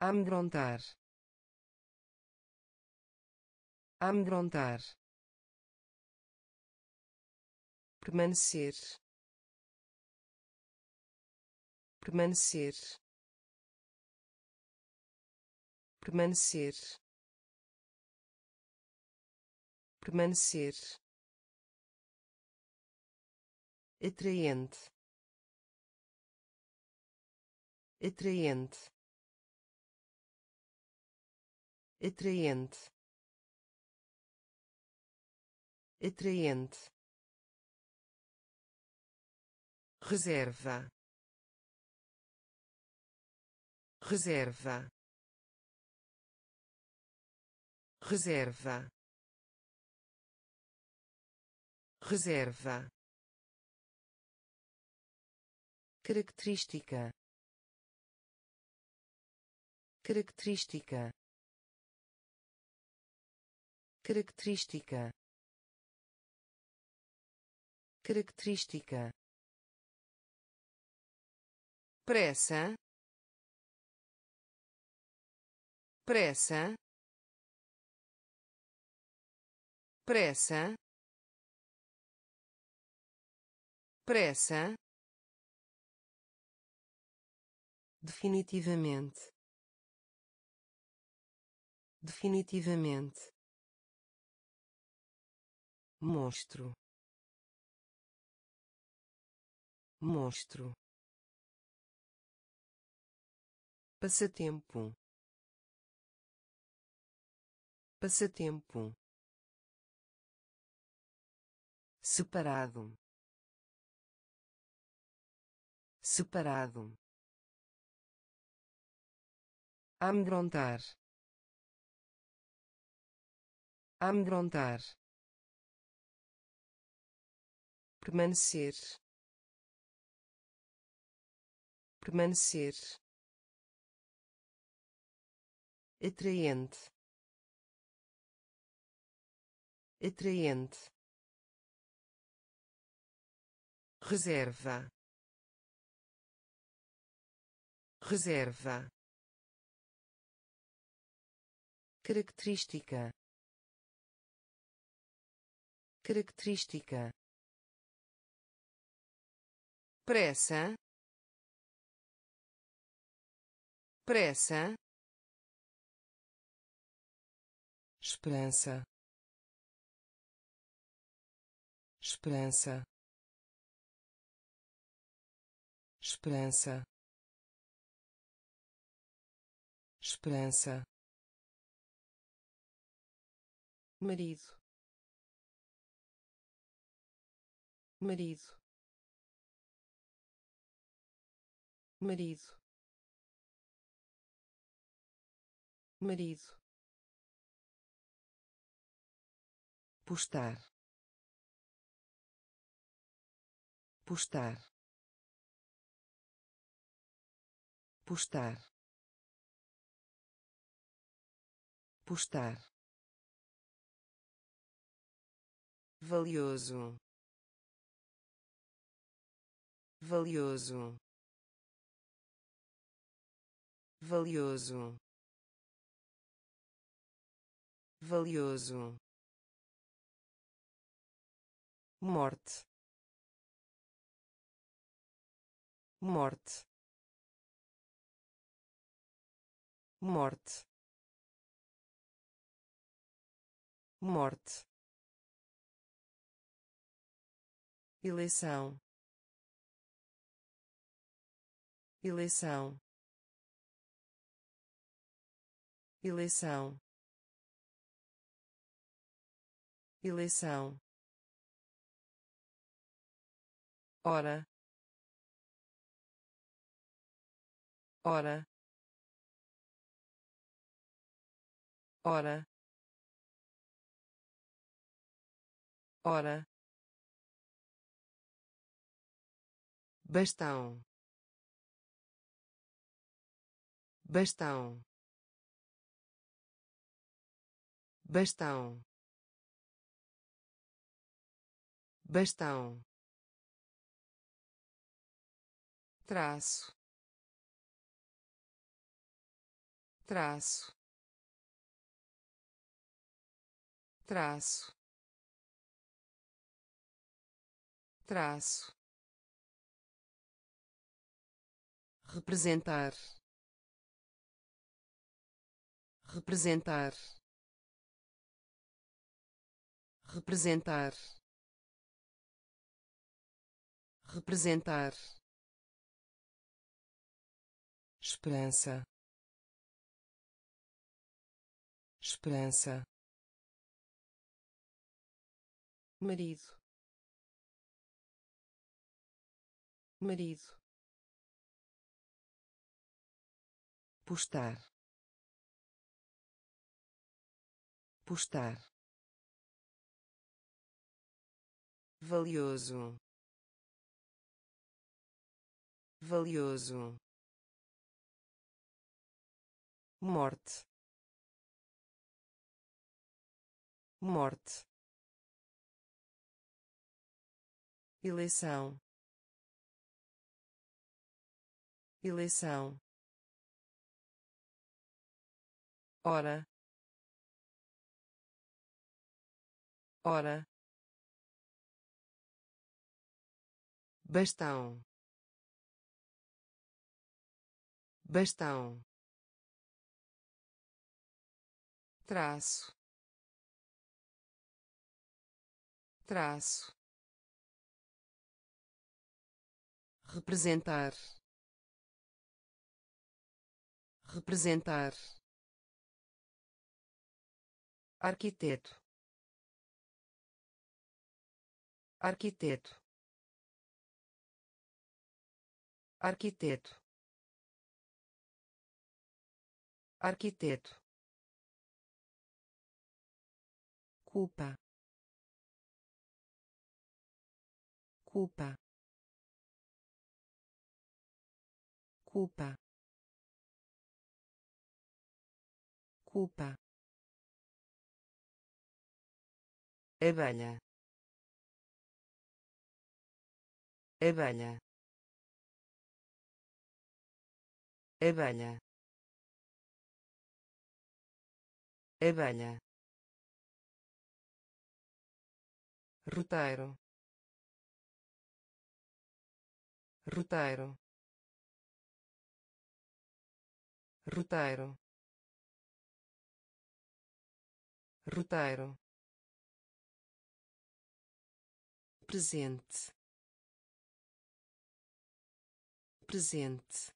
Amedrontar. Amedrontar. Permanecer. Permanecer. Permanecer. Permanecer atraente. Atraente. Atraente. Atraente. Reserva. Reserva. Reserva. Reserva característica. Característica. Característica. Característica. Pressa. Pressa. Pressa. Pressa definitivamente. Definitivamente. Monstro. Monstro. Passatempo. Passatempo. Separado. Separado amedrontar. Amedrontar. Permanecer. Permanecer. Atraente. Atraente. Reserva. Reserva característica. Característica. Pressa. Pressa. Esperança. Esperança. Esperança. Esperança marido. Marido. Marido. Marido. Postar. Postar. Postar. Postar valioso. Valioso. Valioso. Valioso. Morte. Morte. Morte. Morte eleição. Eleição. Eleição. Eleição. Hora. Hora. Hora. Hora bastão. Bastão. Bastão. Bastão. Traço. Traço. Traço. Traço representar. Representar. Representar. Representar. Esperança. Esperança. Marido. Marido postar. Postar. Valioso. Valioso. Morte. Morte. Eleição. Eleição hora hora bastão. Bastão. Traço. Traço. Representar. Representar arquiteto. Arquiteto. Arquiteto. Arquiteto. Culpa. Culpa. Culpa. Culpa abelha abelha abelha abelha roteiro roteiro roteiro roteiro presente. Presente.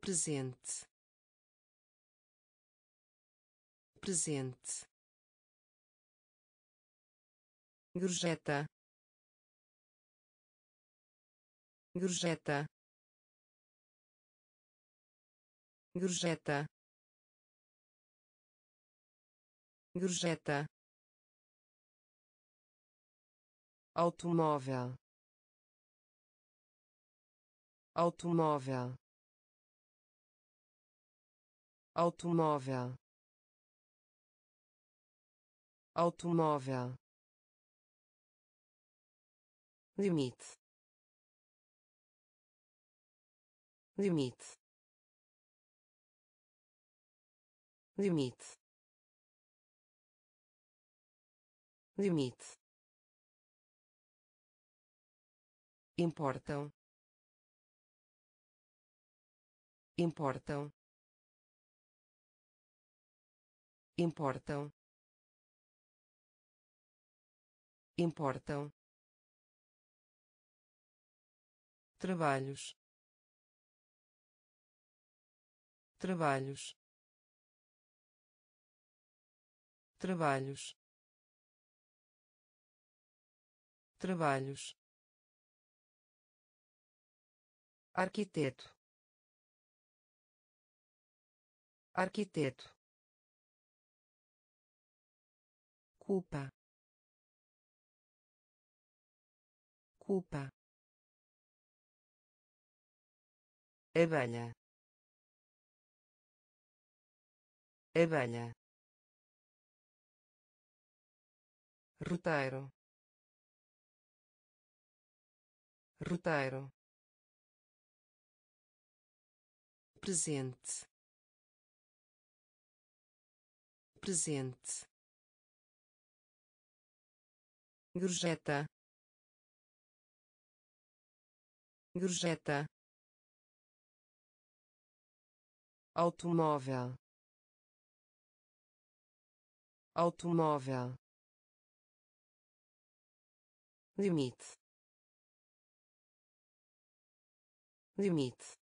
Presente. Presente. Gorjeta. Gorjeta. Gorjeta. Gorjeta automóvel. Automóvel. Automóvel. Automóvel. Limite. Limite. Limite. Limite importam. Importam. Importam. Importam. Trabalhos. Trabalhos. Trabalhos. Trabalhos arquiteto. Arquiteto. Culpa. Culpa. Abelha. Abelha. Roteiro. Roteiro presente. Presente. Gorjeta. Gorjeta. Automóvel. Automóvel. Limite. Limite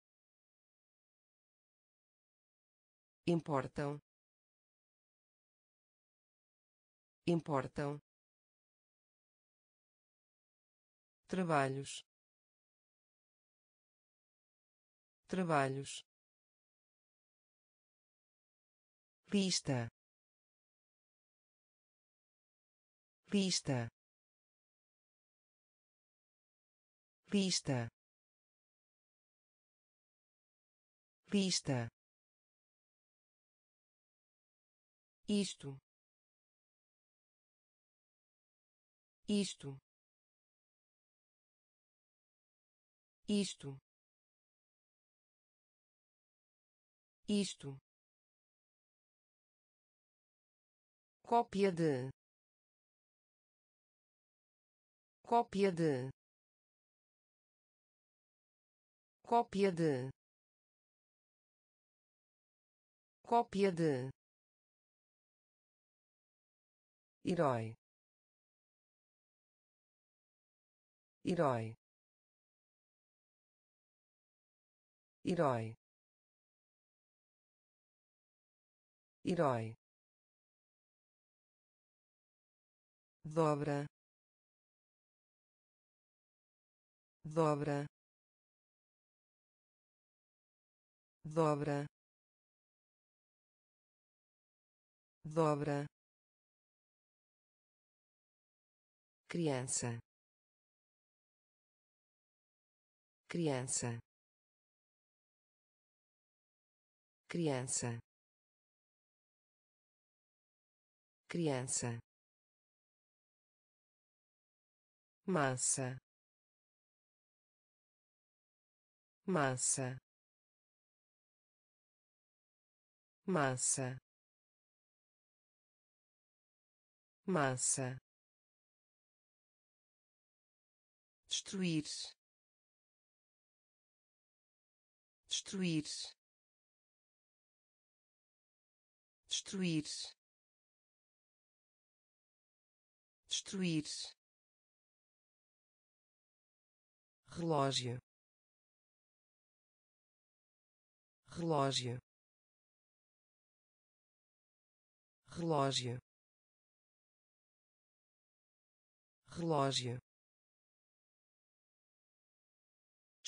importam. Importam. Trabalhos. Trabalhos. Lista. Lista. Lista. Lista isto. Isto. Isto. Isto. Cópia de. Cópia de. Cópia de. Cópia de herói. Herói. Herói. Herói. Dobra. Dobra. Dobra. Dobra criança. Criança. Criança. Criança. Massa. Massa. Massa. Massa destruir. Destruir. Destruir. Destruir. Relógio. Relógio. Relógio. Relógio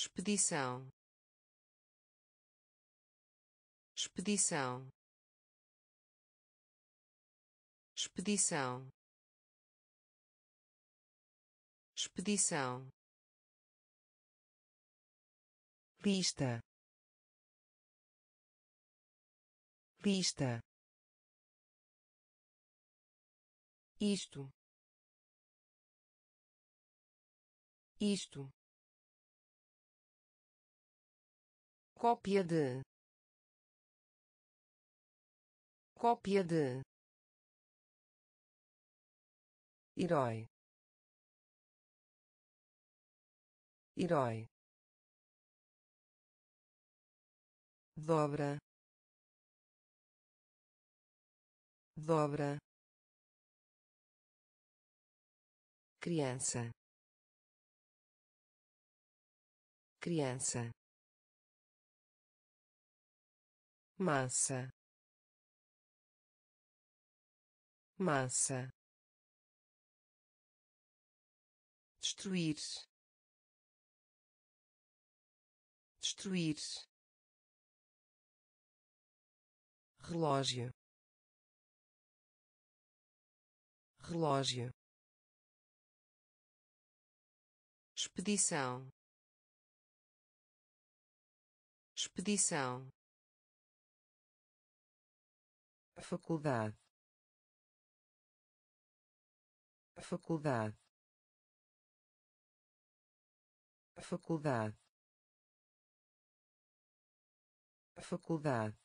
expedição. Expedição. Expedição. Expedição. Lista. Lista. Isto. Isto cópia de. Cópia de. Herói. Herói. Dobra. Dobra. Criança. Criança massa. Massa. Destruir. Destruir. Relógio. Relógio. Expedição. Expedição faculdade. Faculdade. Faculdade. Faculdade.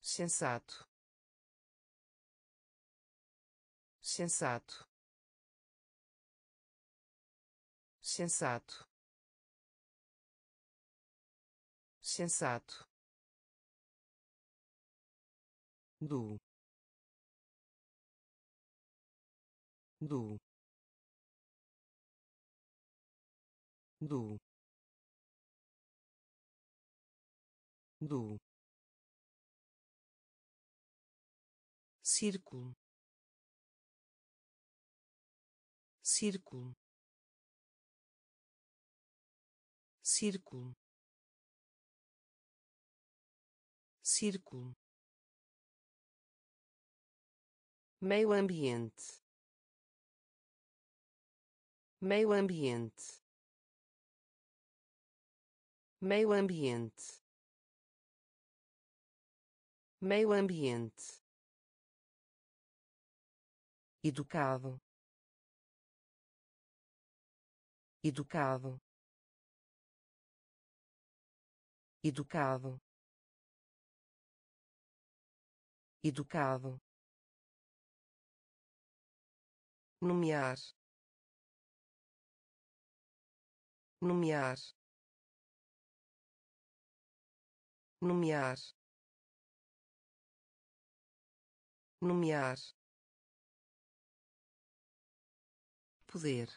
Sensato. Sensato. Sensato. Sensato do. Do. Do. Do. Círculo. Círculo. Círculo. Círculo meio ambiente. Meio ambiente. Meio ambiente. Meio ambiente. Educado. Educado. Educado. Educado nomear. Nomear. Nomear. Nomear. Poder.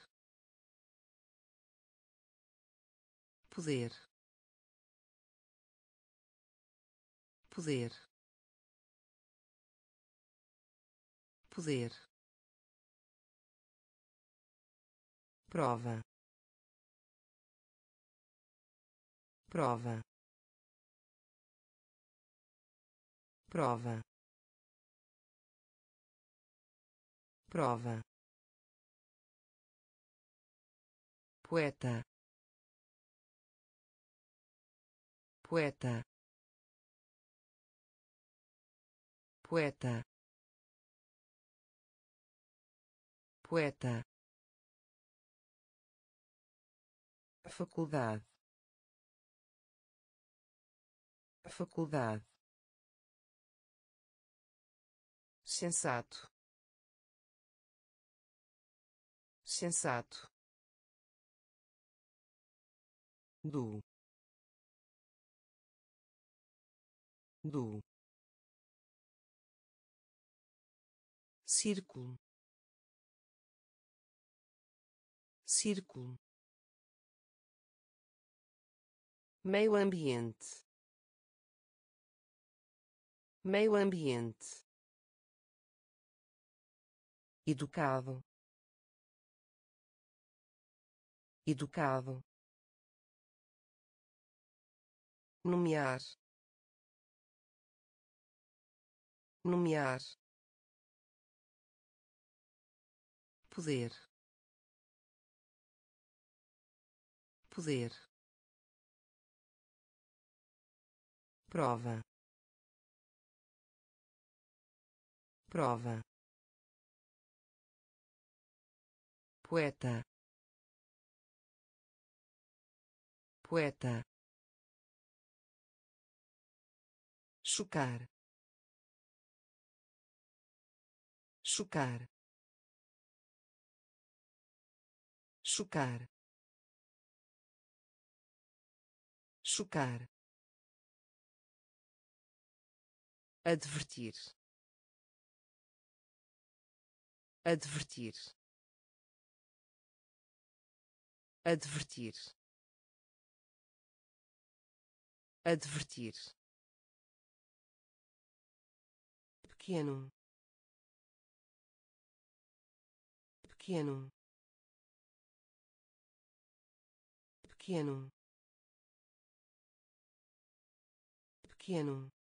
Poder. Poder. Poder prova. Prova. Prova. Prova. Poeta. Poeta. Poeta. Poeta faculdade. Faculdade. Sensato. Sensato. Do do círculo. Círculo meio ambiente. Meio ambiente. Educado. Educado. Nomear. Nomear. Poder. Poder prova. Prova. Poeta. Poeta. Chocar. Chocar. Chocar. Chocar advertir. Advertir. Advertir. Advertir. Pequeno. Pequeno. Pequeno. Pequeno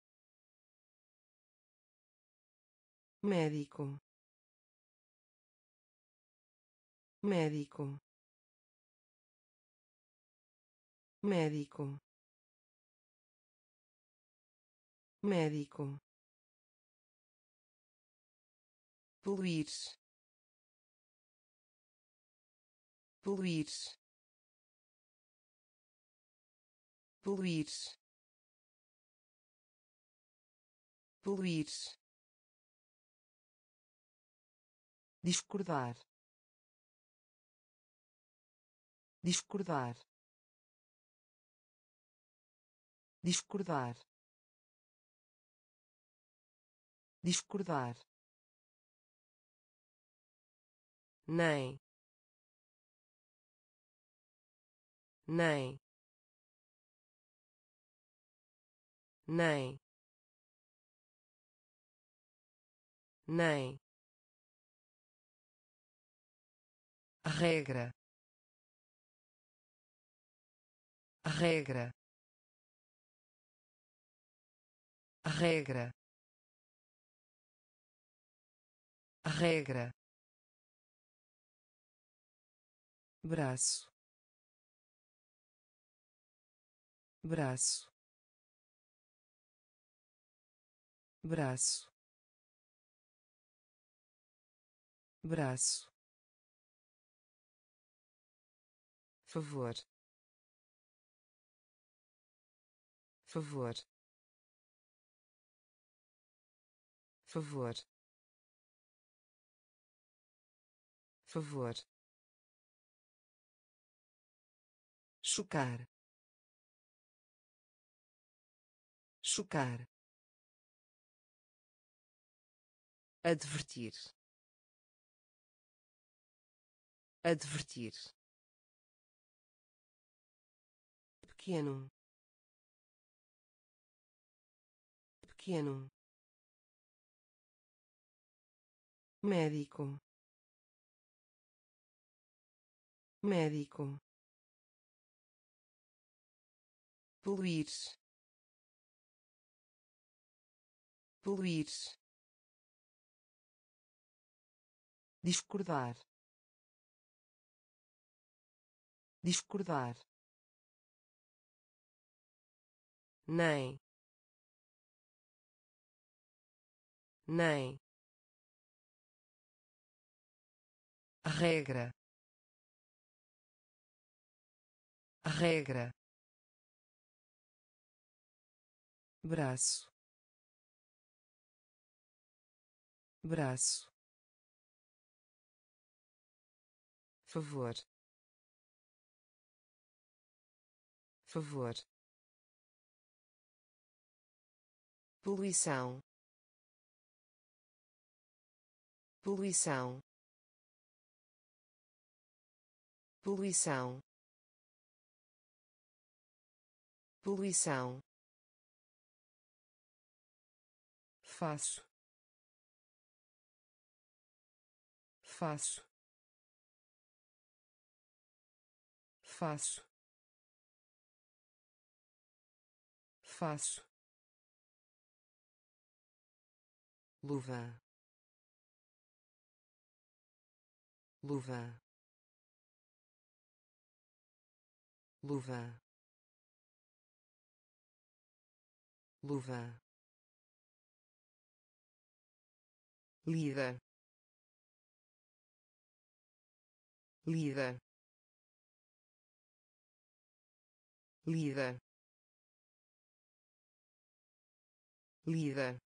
médico. Médico. Médico. Médico. Poluir. Poluir. Poluir. Poluir discordar. Discordar. Discordar. Discordar. Nem. Nem. Nem. Nem regra regra regra regra. Braço braço braço. Braço favor. Favor. Favor. Favor. Chocar. Chocar. Advertir. Advertir pequeno. Pequeno. Médico. Médico. Poluir poluir discordar. Discordar nem. Nem. Regra. Regra. Braço. Braço. Favor. Favor poluição. Poluição. Poluição. Poluição. Faço. Faço. Faço. Faço luva. Luva. Luva. Luva. Líder líder líder líder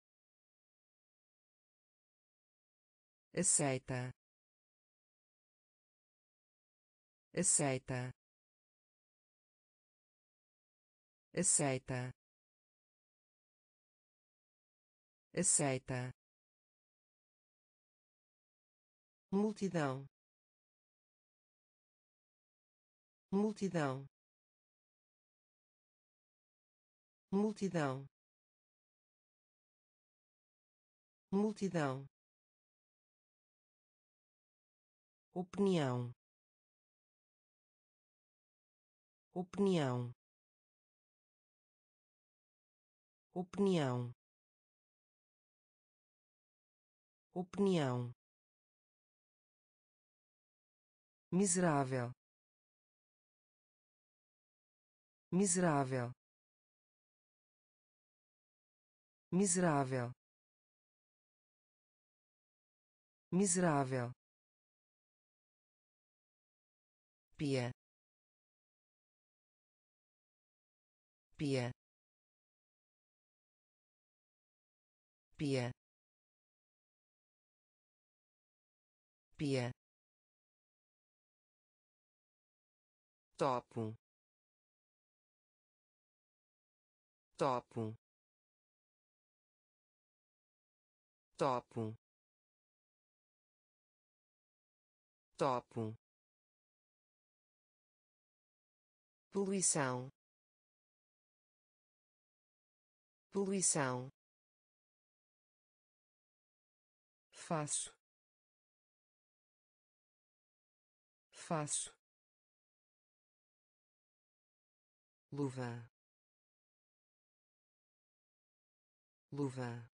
aceita. Aceita. Aceita. Aceita. Multidão. Multidão. Multidão. Multidão opinião. Opinião. Opinião. Opinião. Miserável. Miserável. Miserável. Miserável pia. Pia. Pia. Pia. Topo. Topo. Topo. Topo poluição. Poluição. Faço. Faço. Luva. Luva.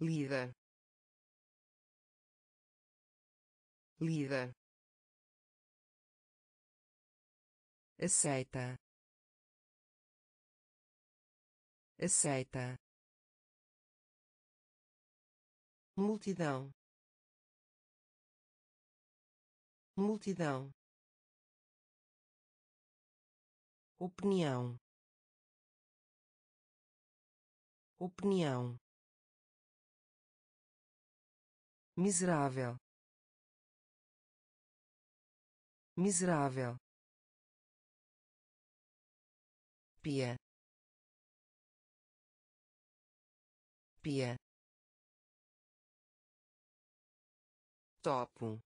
Líder líder aceita. Aceita. Multidão. Multidão. Opinião. Opinião. Miserável. Miserável pia. Pia. Topo.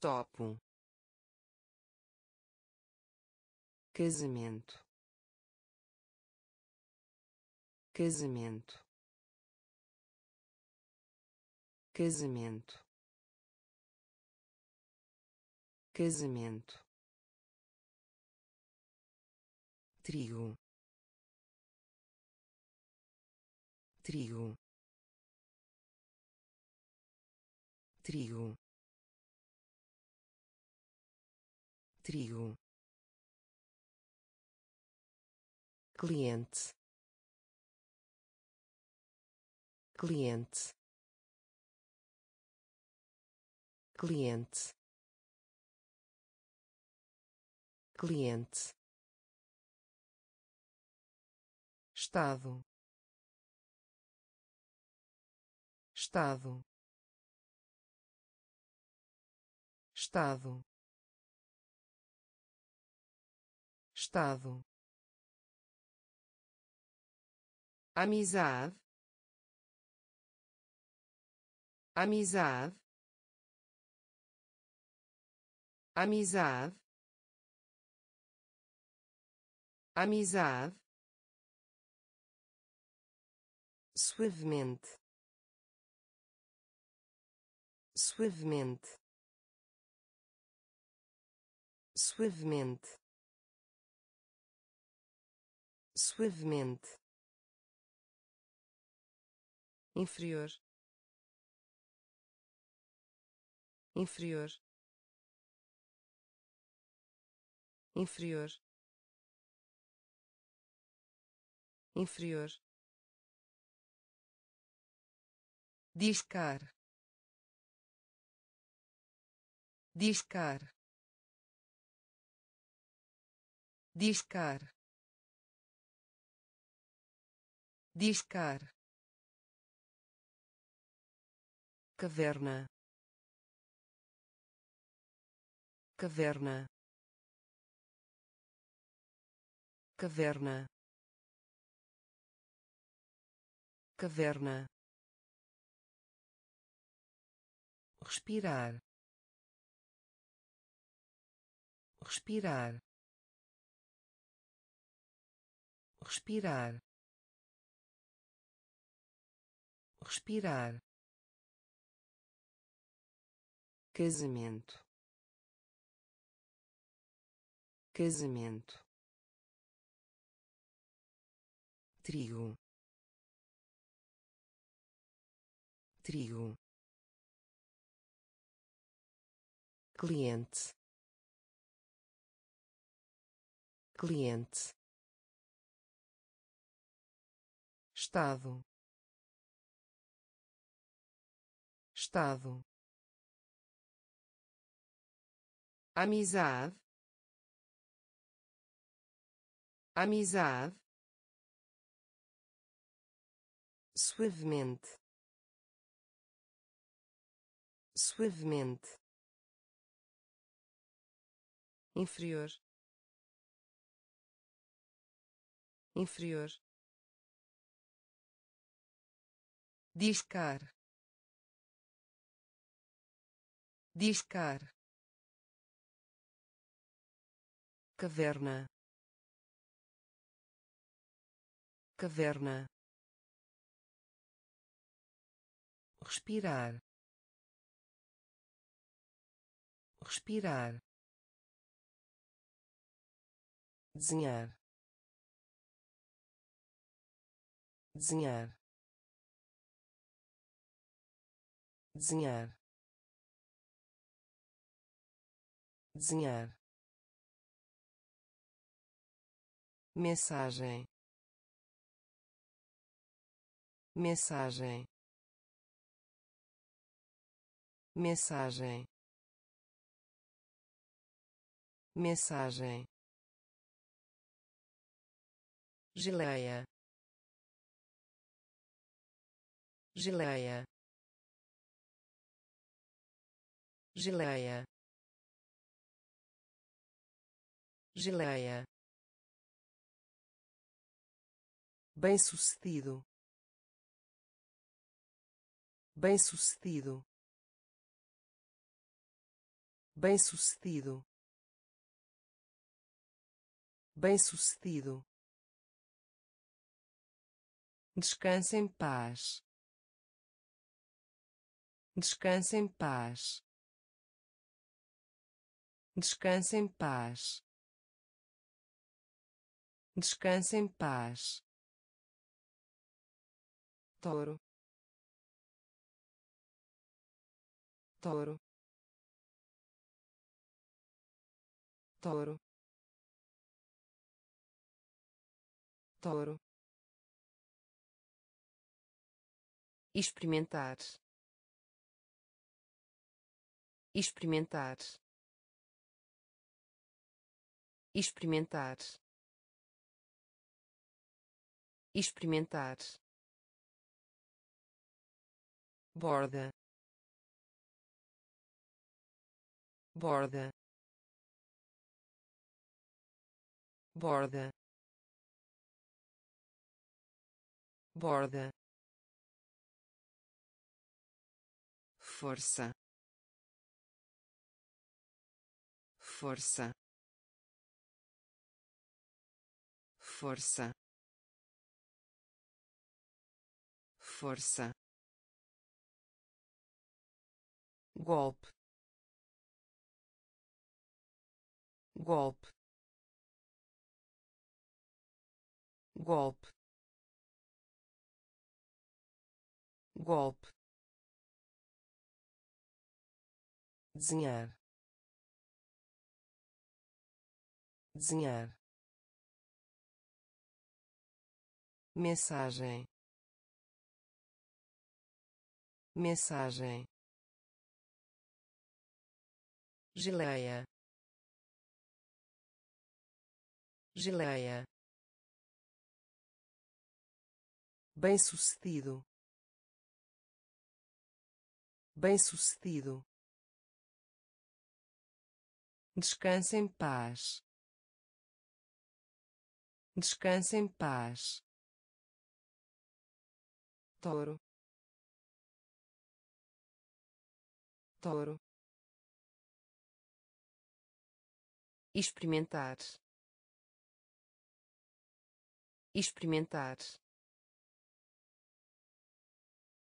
Topo. Casamento. Casamento. Casamento. Casamento trigo. Trigo. Trigo. Trigo. Cliente. Cliente. Cliente. Cliente estado. Estado. Estado. Estado. Amizade. Amizade. Amizade. Amizade suavemente. Suavemente. Suavemente. Suavemente. Inferior. Inferior. Inferior. Inferior discar. Discar. Discar. Discar. Caverna. Caverna. Caverna. Caverna respirar. Respirar. Respirar. Respirar. Casamento. Casamento. Trigo. Trigo cliente. Cliente. Estado. Estado. Amizade. Amizade. Suavemente. Suavemente inferior. Inferior. Discar. Discar. Caverna. Caverna. Respirar. Respirar desenhar. Desenhar. Desenhar. Desenhar. Mensagem. Mensagem. Mensagem. Mensagem geleia. Geleia. Geleia. Geleia. Bem-sucedido. Bem-sucedido. Bem-sucedido. Bem-sucedido Descanse em paz. Descanse em paz. Descanse em paz. Descanse em paz. Touro. Touro. Touro. Touro. Experimentar. Experimentar. Experimentar. Experimentar. Borda. Borda. Borda. Borda força. Força. Força. Força. Golpe. Golpe. Golpe. Golpe desenhar. Desenhar. Mensagem. Mensagem. Geleia. Geleia. Bem-sucedido. Bem-sucedido descanse em paz. Descanse em paz. Touro. Touro. Experimentar. Experimentar.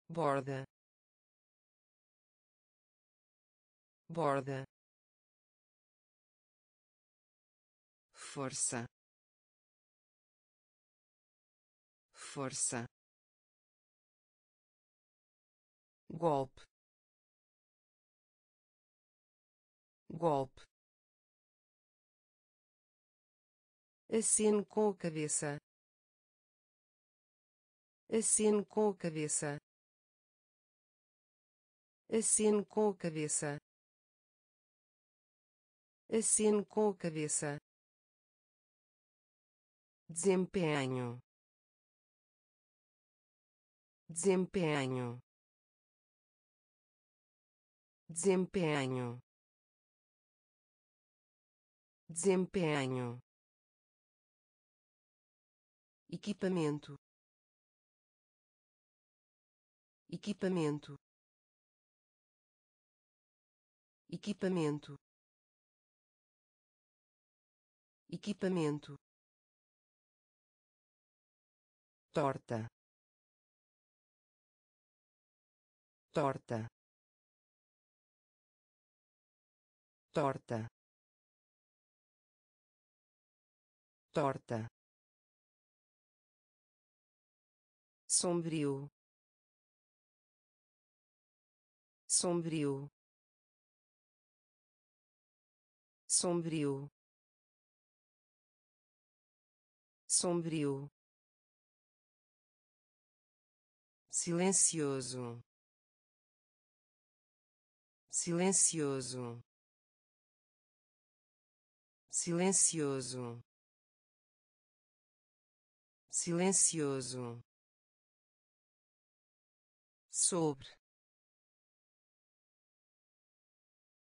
Borda. Borda força. Força. Golpe. Golpe. Aceno com a cabeça. Aceno com a cabeça. Aceno com a cabeça. Aceno com a cabeça desempenho. Desempenho. Desempenho. Desempenho. Equipamento. Equipamento. Equipamento. Equipamento torta. Torta. Torta. Torta. Sombrio. Sombrio. Sombrio. Sombrio silencioso. Silencioso. Silencioso. Silencioso. Sobre.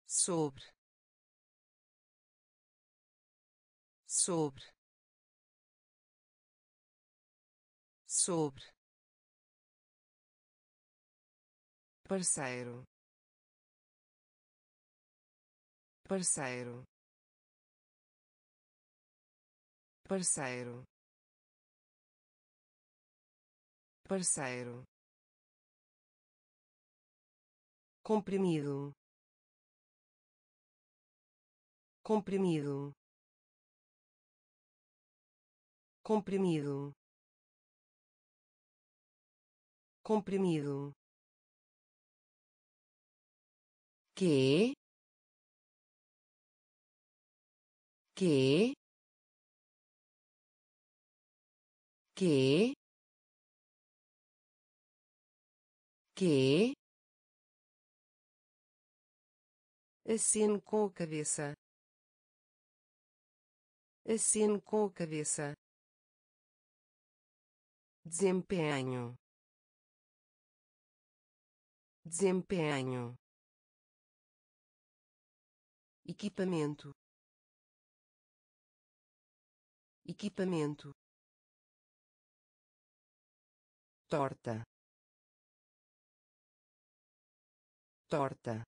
Sobre. Sobre. Sobre parceiro. Parceiro. Parceiro. Parceiro. Comprimido. Comprimido. Comprimido. Comprimido que que que que. Aceno com a cabeça. Aceno com a cabeça. Desempenho. Desempenho equipamento. Equipamento. Torta. Torta.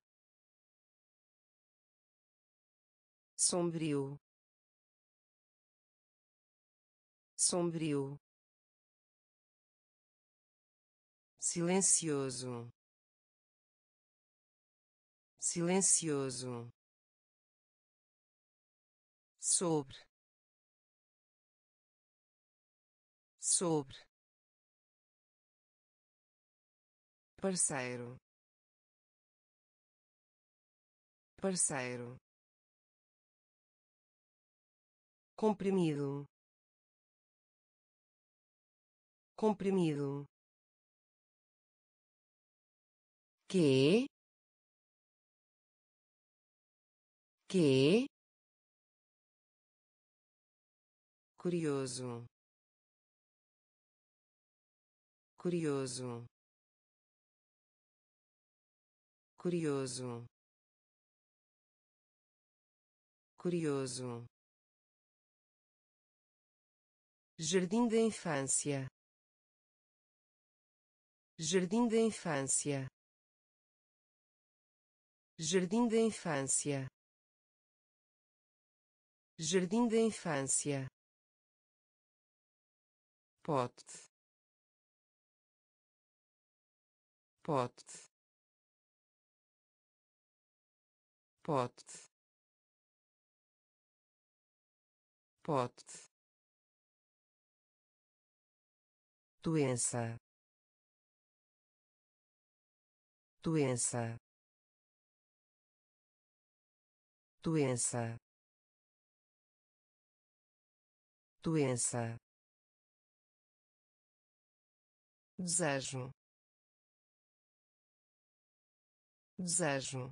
Sombrio. Sombrio. Silencioso. Silencioso sobre. Sobre. Parceiro. Parceiro. Comprimido. Comprimido. Que? Que curioso curioso curioso curioso Jardim da Infância. Jardim da Infância. Jardim da Infância. Jardim da Infância. Pote. Pote. Pote. Pote. doença doença doença doença desejo. Desejo.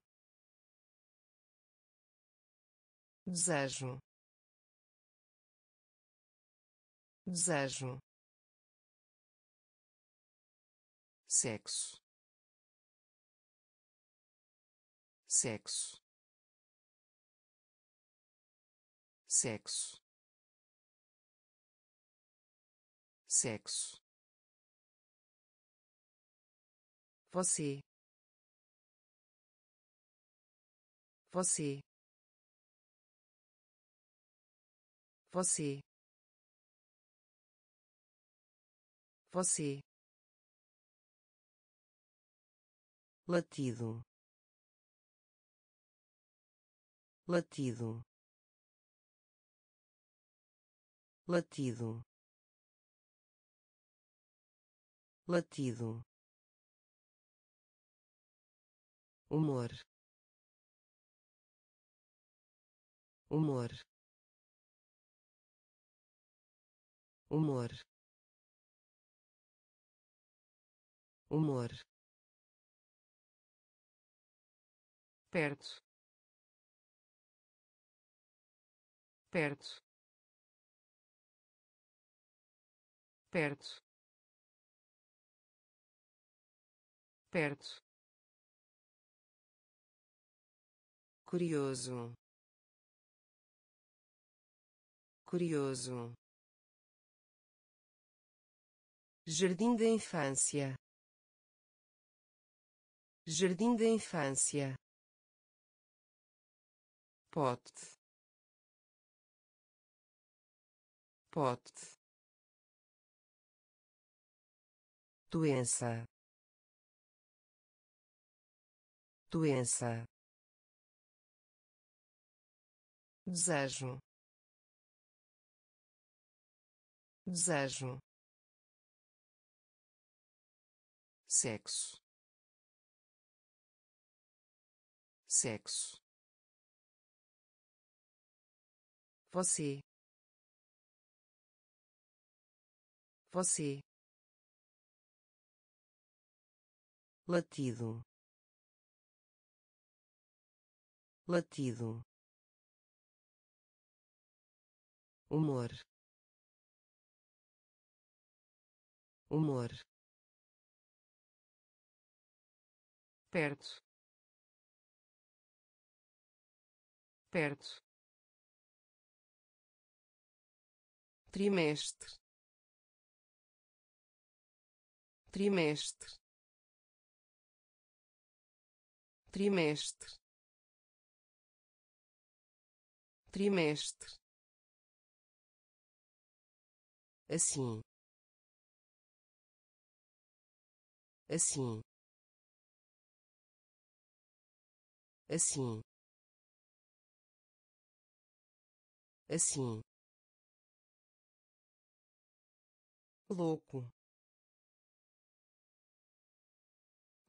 Desejo. Desejo. Sexo. Sexo. Sexo. Sexo você. Você. Você. Você. Latido. Latido. Latido. Latido humor. Humor. Humor. Humor. Perto. Perto. Perto. Perto curioso. Curioso. Jardim da Infância. Jardim da Infância. Pote. Pote. Doença. Doença desejo. Desejo. Sexo. Sexo. Você. Você. Latido. Latido humor. Humor. Perto. Perto. Trimestre. Trimestre. Trimestre. Trimestre assim. Assim. Assim. Assim. Louco.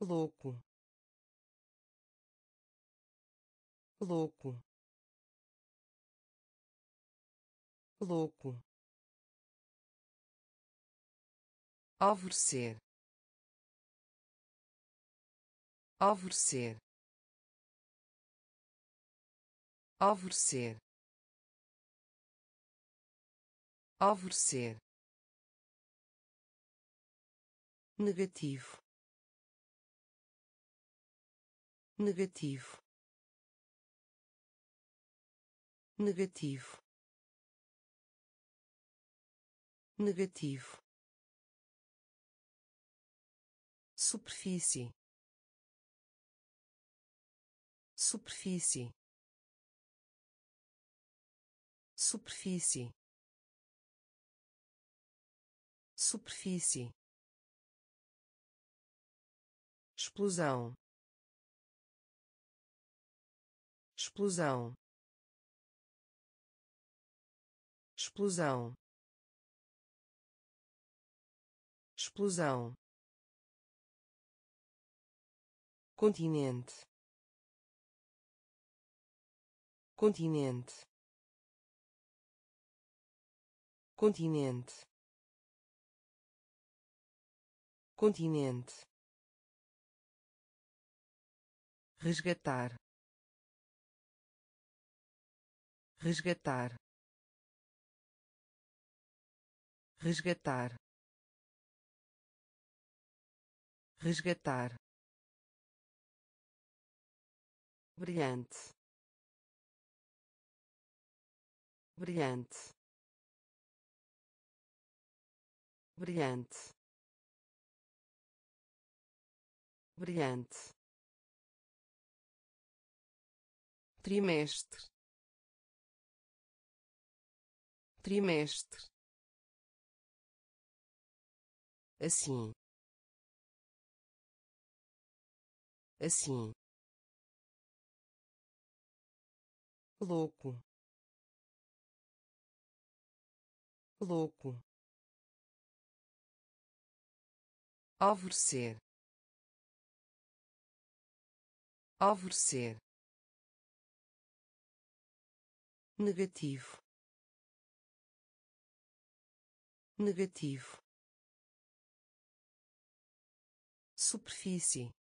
Louco. Louco. Louco alvorecer. Alvorecer. Alvorecer. Alvorecer. Negativo. Negativo. Negativo. Negativo superfície. Superfície. Superfície. Superfície. Explosão. Explosão. Explosão. Explosão continente. Continente. Continente. Continente. Resgatar. Resgatar. Resgatar. Resgatar brilhante. Brilhante. Brilhante. Brilhante. Trimestre. Trimestre. Assim. Assim louco. Louco. Alvorecer. Alvorecer. Negativo. Negativo. Superfície.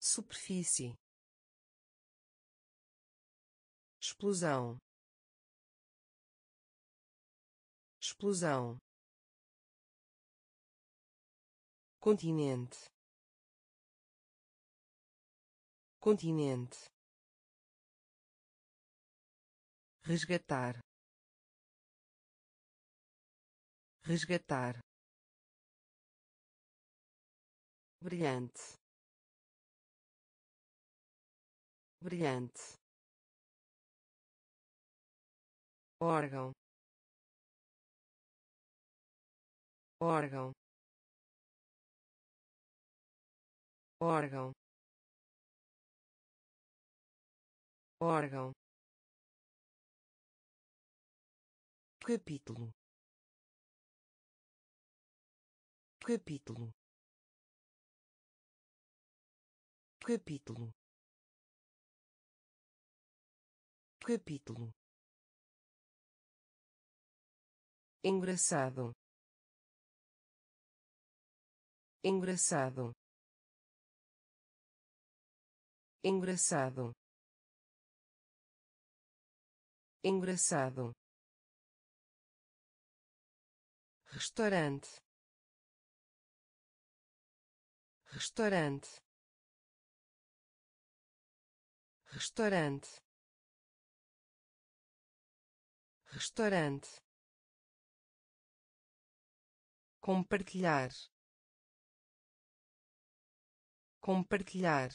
Superfície explosão. Explosão. Continente. Continente. Resgatar. Resgatar. Brilhante. Brilhante órgão. Órgão. Órgão. Órgão. Capítulo. Capítulo. Capítulo. Capítulo engraçado. Engraçado. Engraçado. Engraçado. Restaurante. Restaurante. Restaurante. Restaurante compartilhar. Compartilhar.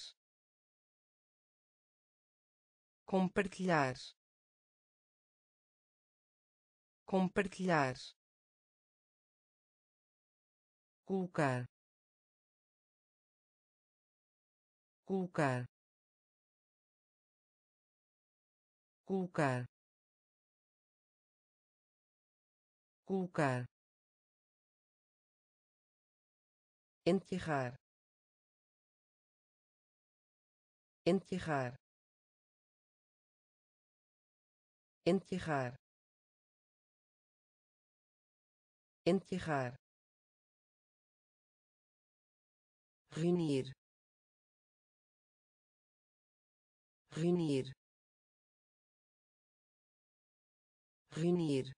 Compartilhar. Compartilhar. Colocar. Colocar. Colocar. Colocar enterrar enterrar enterrar enterrar reunir reunir reunir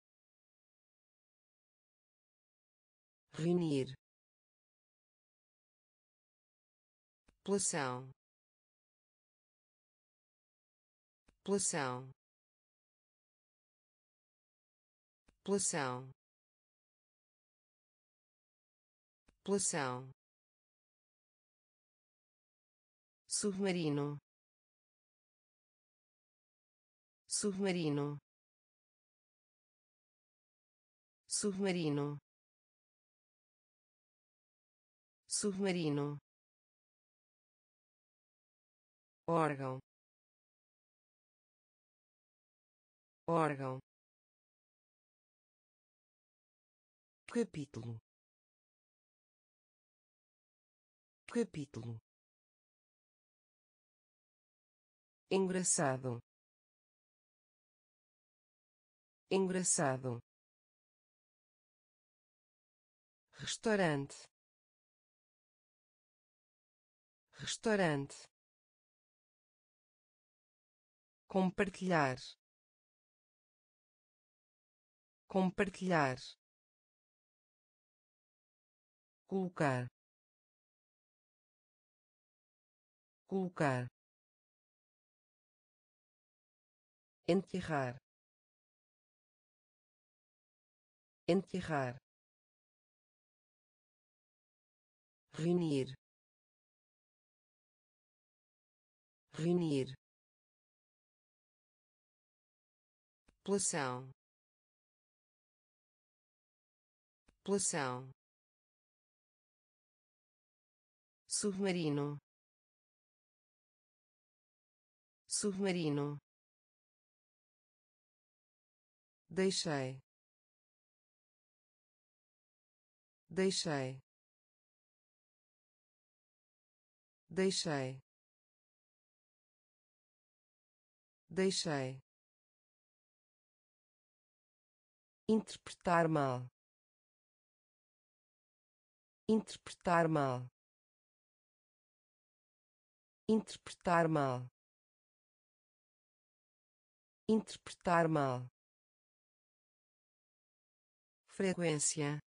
reunir população. População. População. População. Submarino. Submarino. Submarino. Submarino órgão. Órgão. Capítulo. Capítulo. Engraçado. Engraçado. Restaurante. Restaurante compartilhar. Compartilhar. Colocar. Colocar. Enterrar. Enterrar. Reunir. Reunir população. População. Submarino. Submarino. Deixei. Deixei. Deixei. Deixei interpretar mal. Interpretar mal. Interpretar mal. Interpretar mal. Frequência.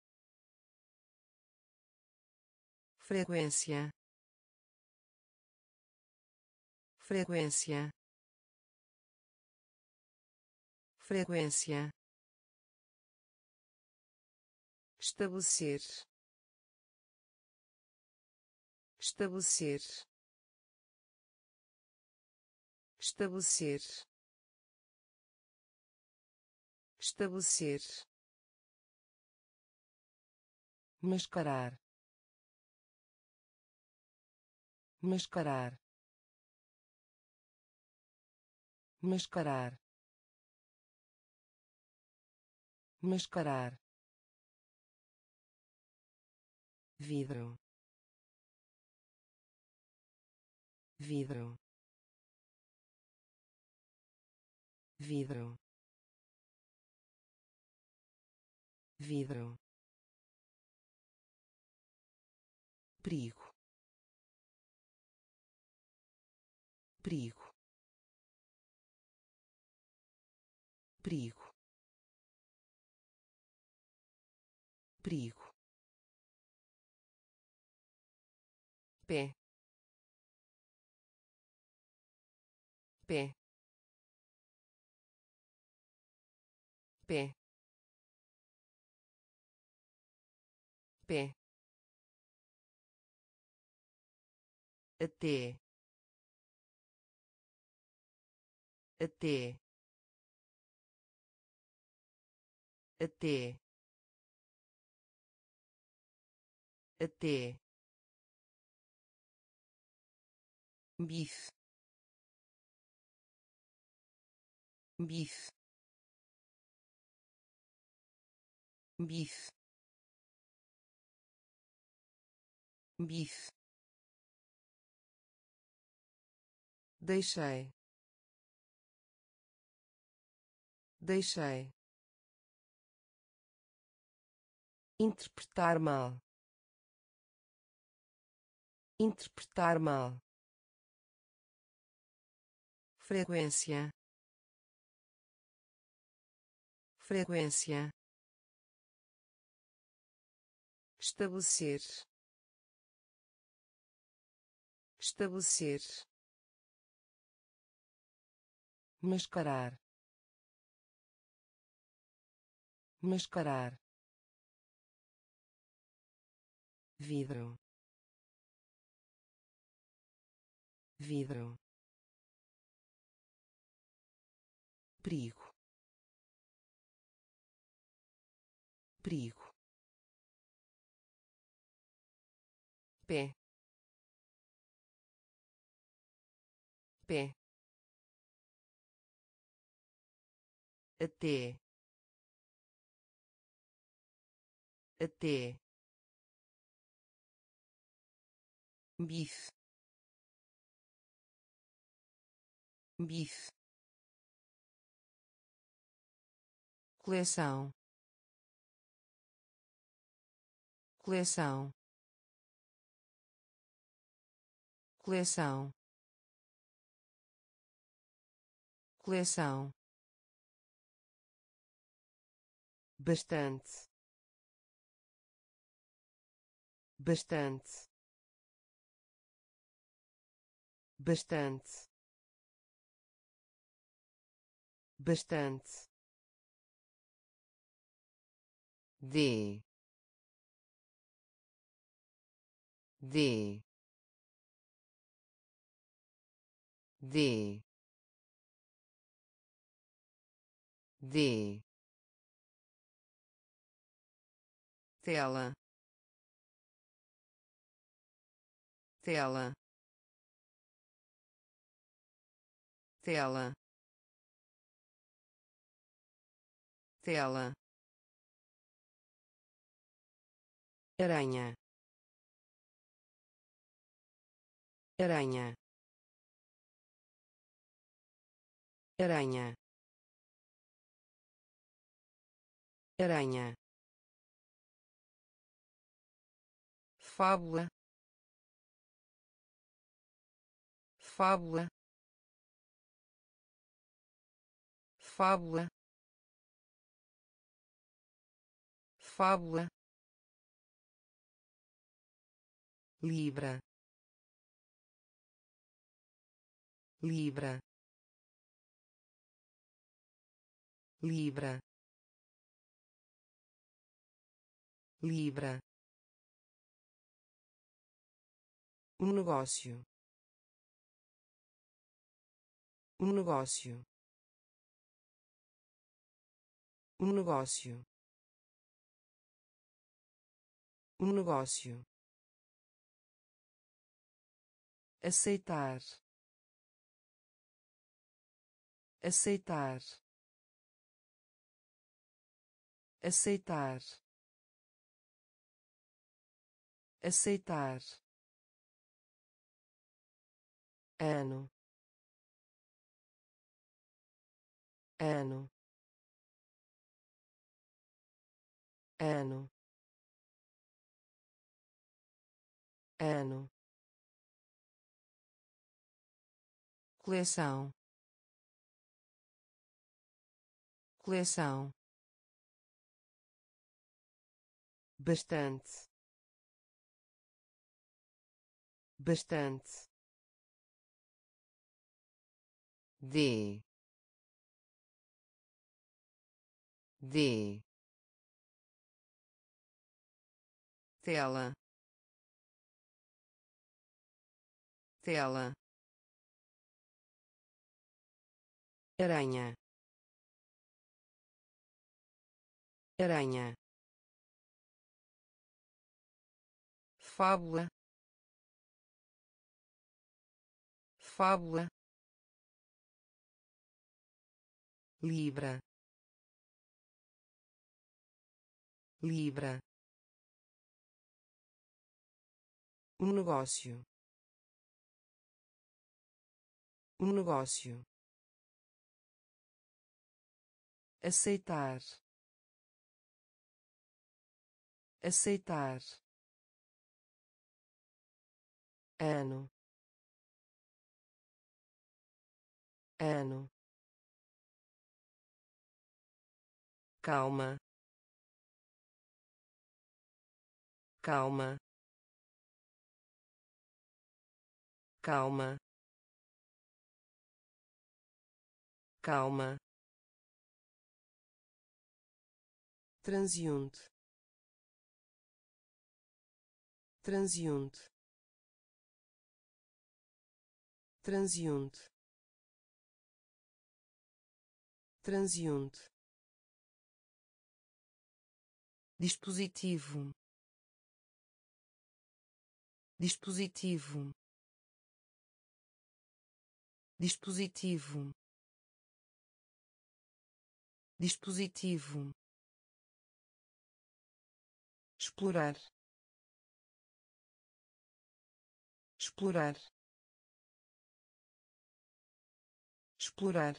Frequência. Frequência. Frequência estabelecer. Estabelecer. Estabelecer. Estabelecer. Mascarar. Mascarar. Mascarar. Mascarar vidro. Vidro. Vidro. Vidro. Perigo. Perigo. Perigo. Perigo pé pé pé pé até até até até bife. Bife. Bife. Bife. Deixei. Deixei. Interpretar mal. Interpretar mal frequência. Frequência. Estabelecer. Estabelecer. Mascarar. Mascarar. Vidro. Vidro perigo. Perigo. Pé. Pé. Até. Até. Bife. Bife coleção. Coleção. Coleção. Coleção. Bastante. Bastante. Bastante. Bastante de de de de. Tela. Tela. Tela. Tela aranha. Aranha. Aranha. Aranha. Fábula. Fábula. Fábula. Fábula libra. Libra. Libra. Libra. Um negócio. Um negócio. Um negócio. Um negócio aceitar. Aceitar. Aceitar. Aceitar. Ano. Ano. Ano. Ano coleção. Coleção. Bastante. Bastante. De de tela. Tela aranha. Aranha. Fábula. Fábula. Libra. Libra. Um negócio. Um negócio aceitar. Aceitar. Ano. Ano. Calma. Calma. Calma. Calma transiunte. Transiunte. Transiunte. Transiunte. Dispositivo. Dispositivo. Dispositivo. Dispositivo explorar. Explorar. Explorar.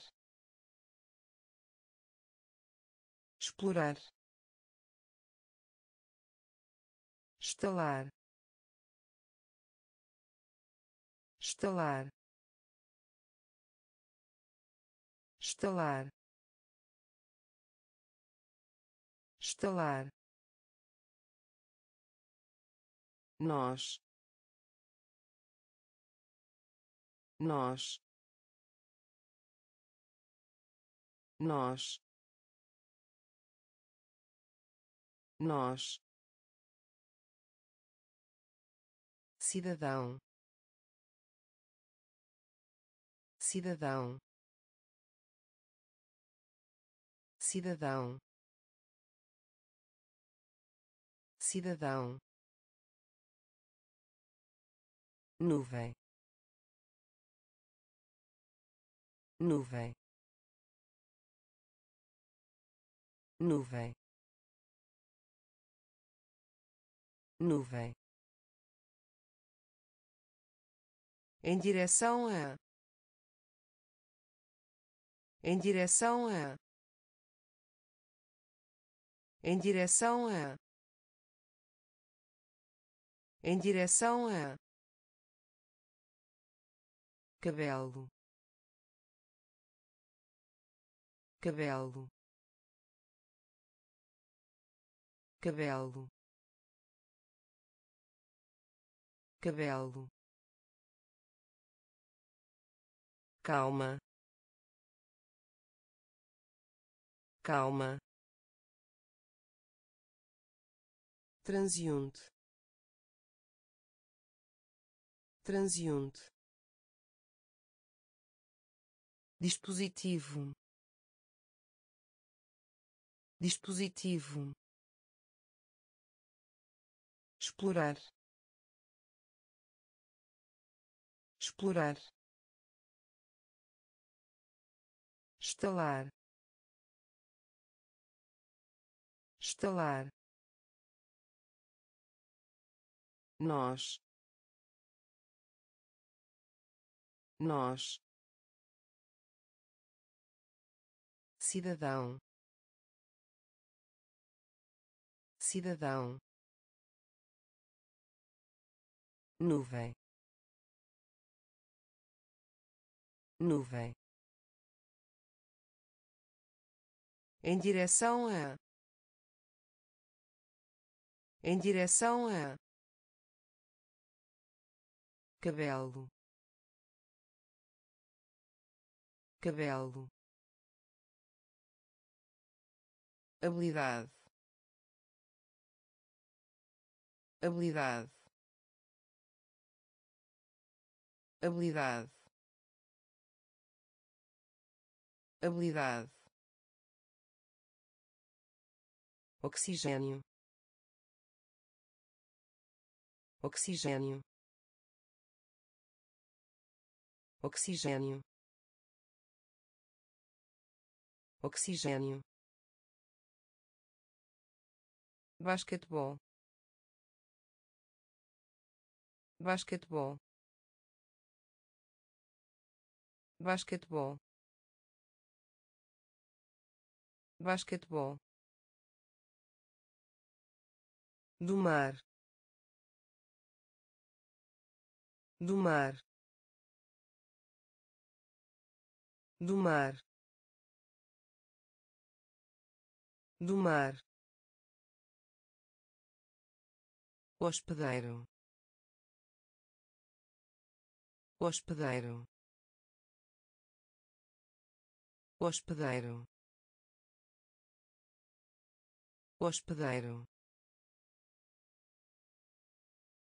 Explorar. Estalar. Estalar. Estalar. Estalar nós. Nós. Nós. Nós. Cidadão. Cidadão. Cidadão. Cidadão nuvem. Nuvem. Nuvem. Nuvem. Em direção a. Em direção a. Em direção a. Em direção a cabelo. Cabelo. Cabelo. Cabelo. Calma. Calma. Transiunte transiunte dispositivo. Dispositivo. Explorar. Explorar. Estalar. Estalar. Nós. Nós cidadão. Cidadão. Nuvem. Nuvem. Em direção a. Em direção a. Cabelo. Cabelo habilidade. Habilidade. Habilidade. Habilidade. Oxigênio. Oxigênio. Oxigênio. Oxigênio basquetebol. Basquetebol. Basquetebol. Basquetebol. Do mar. Do mar. Do mar. Do mar hospedeiro hospedeiro hospedeiro hospedeiro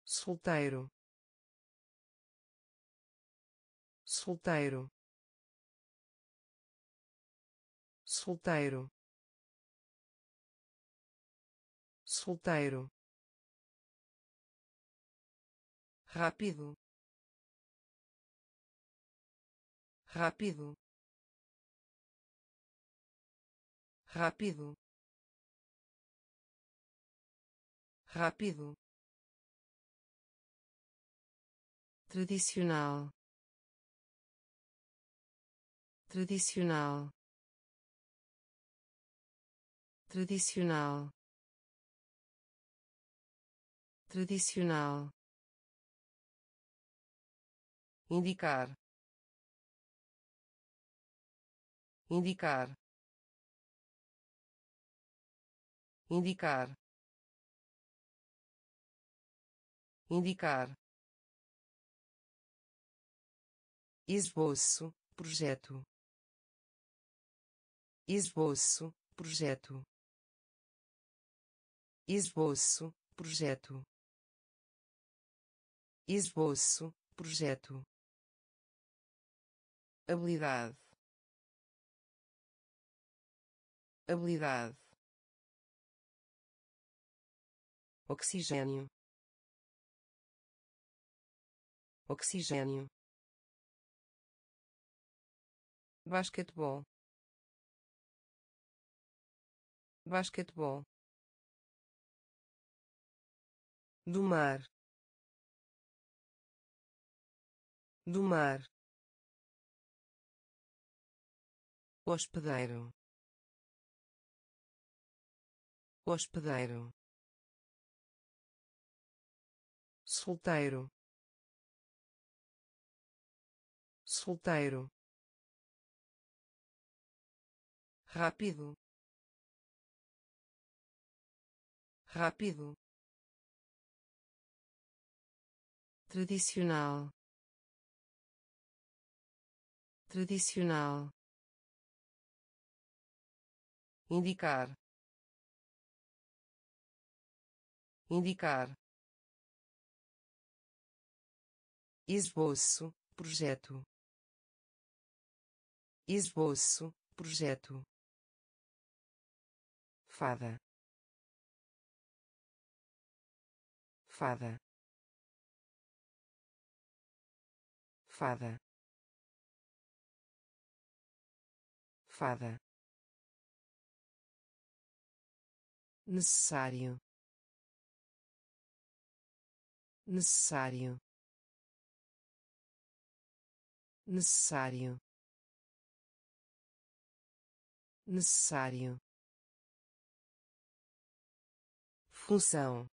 solteiro solteiro solteiro solteiro rápido. Rápido. Rápido. Rápido. Tradicional. Tradicional. Tradicional. Tradicional indicar. Indicar. Indicar. Indicar. Esboço projeto. Esboço projeto. Esboço projeto. Esboço projeto habilidade. Habilidade. Oxigênio. Oxigênio. Basquetebol. Basquetebol. Do mar. Do mar hospedeiro hospedeiro solteiro solteiro rápido rápido tradicional tradicional indicar. Indicar. Esboço projeto. Esboço projeto. Fada. Fada. Fada. Fada necessário. Necessário. Necessário. Necessário. Função.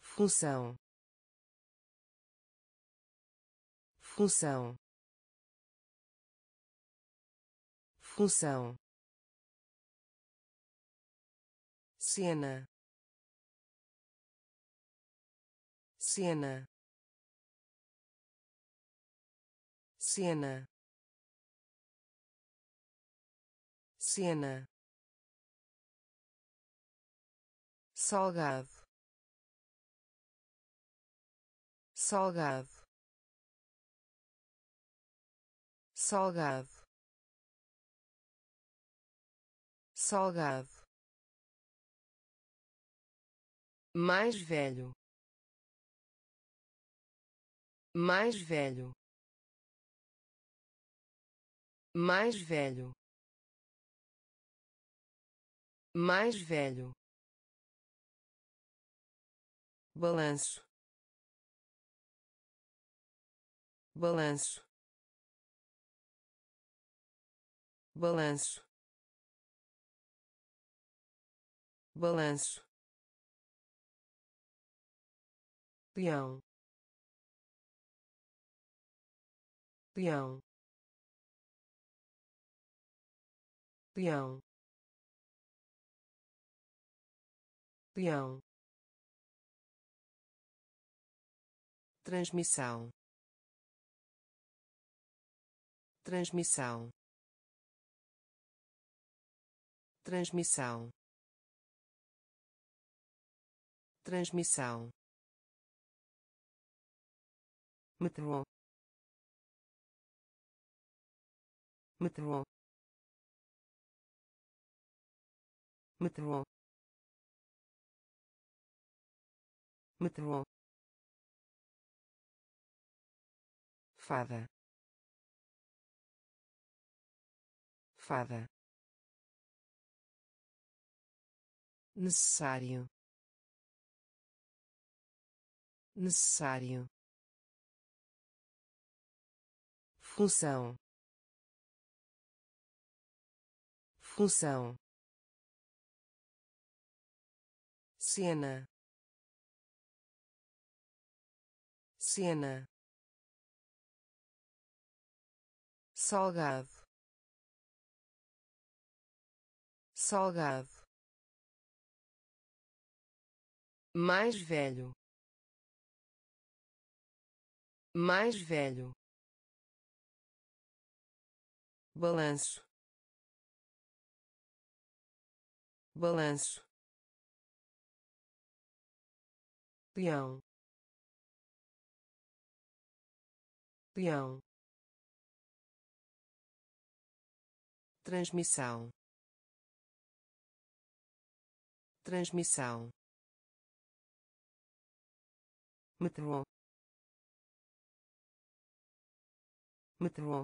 Função. Função. Função cena cena cena cena salgado. Salgado. Salgado. Salgado mais velho. Mais velho. Mais velho. Mais velho. Balanço. Balanço. Balanço. Balanço peão. Peão. Leão leão transmissão. Transmissão. Transmissão. Transmissão metrô metrô metrô metrô fada. Fada. Necessário. Necessário função. Função. Cena. Cena. Salgado. Salgado. Mais velho. Mais velho balanço. Balanço. Leão leão transmissão. Transmissão. Metrô. Metrô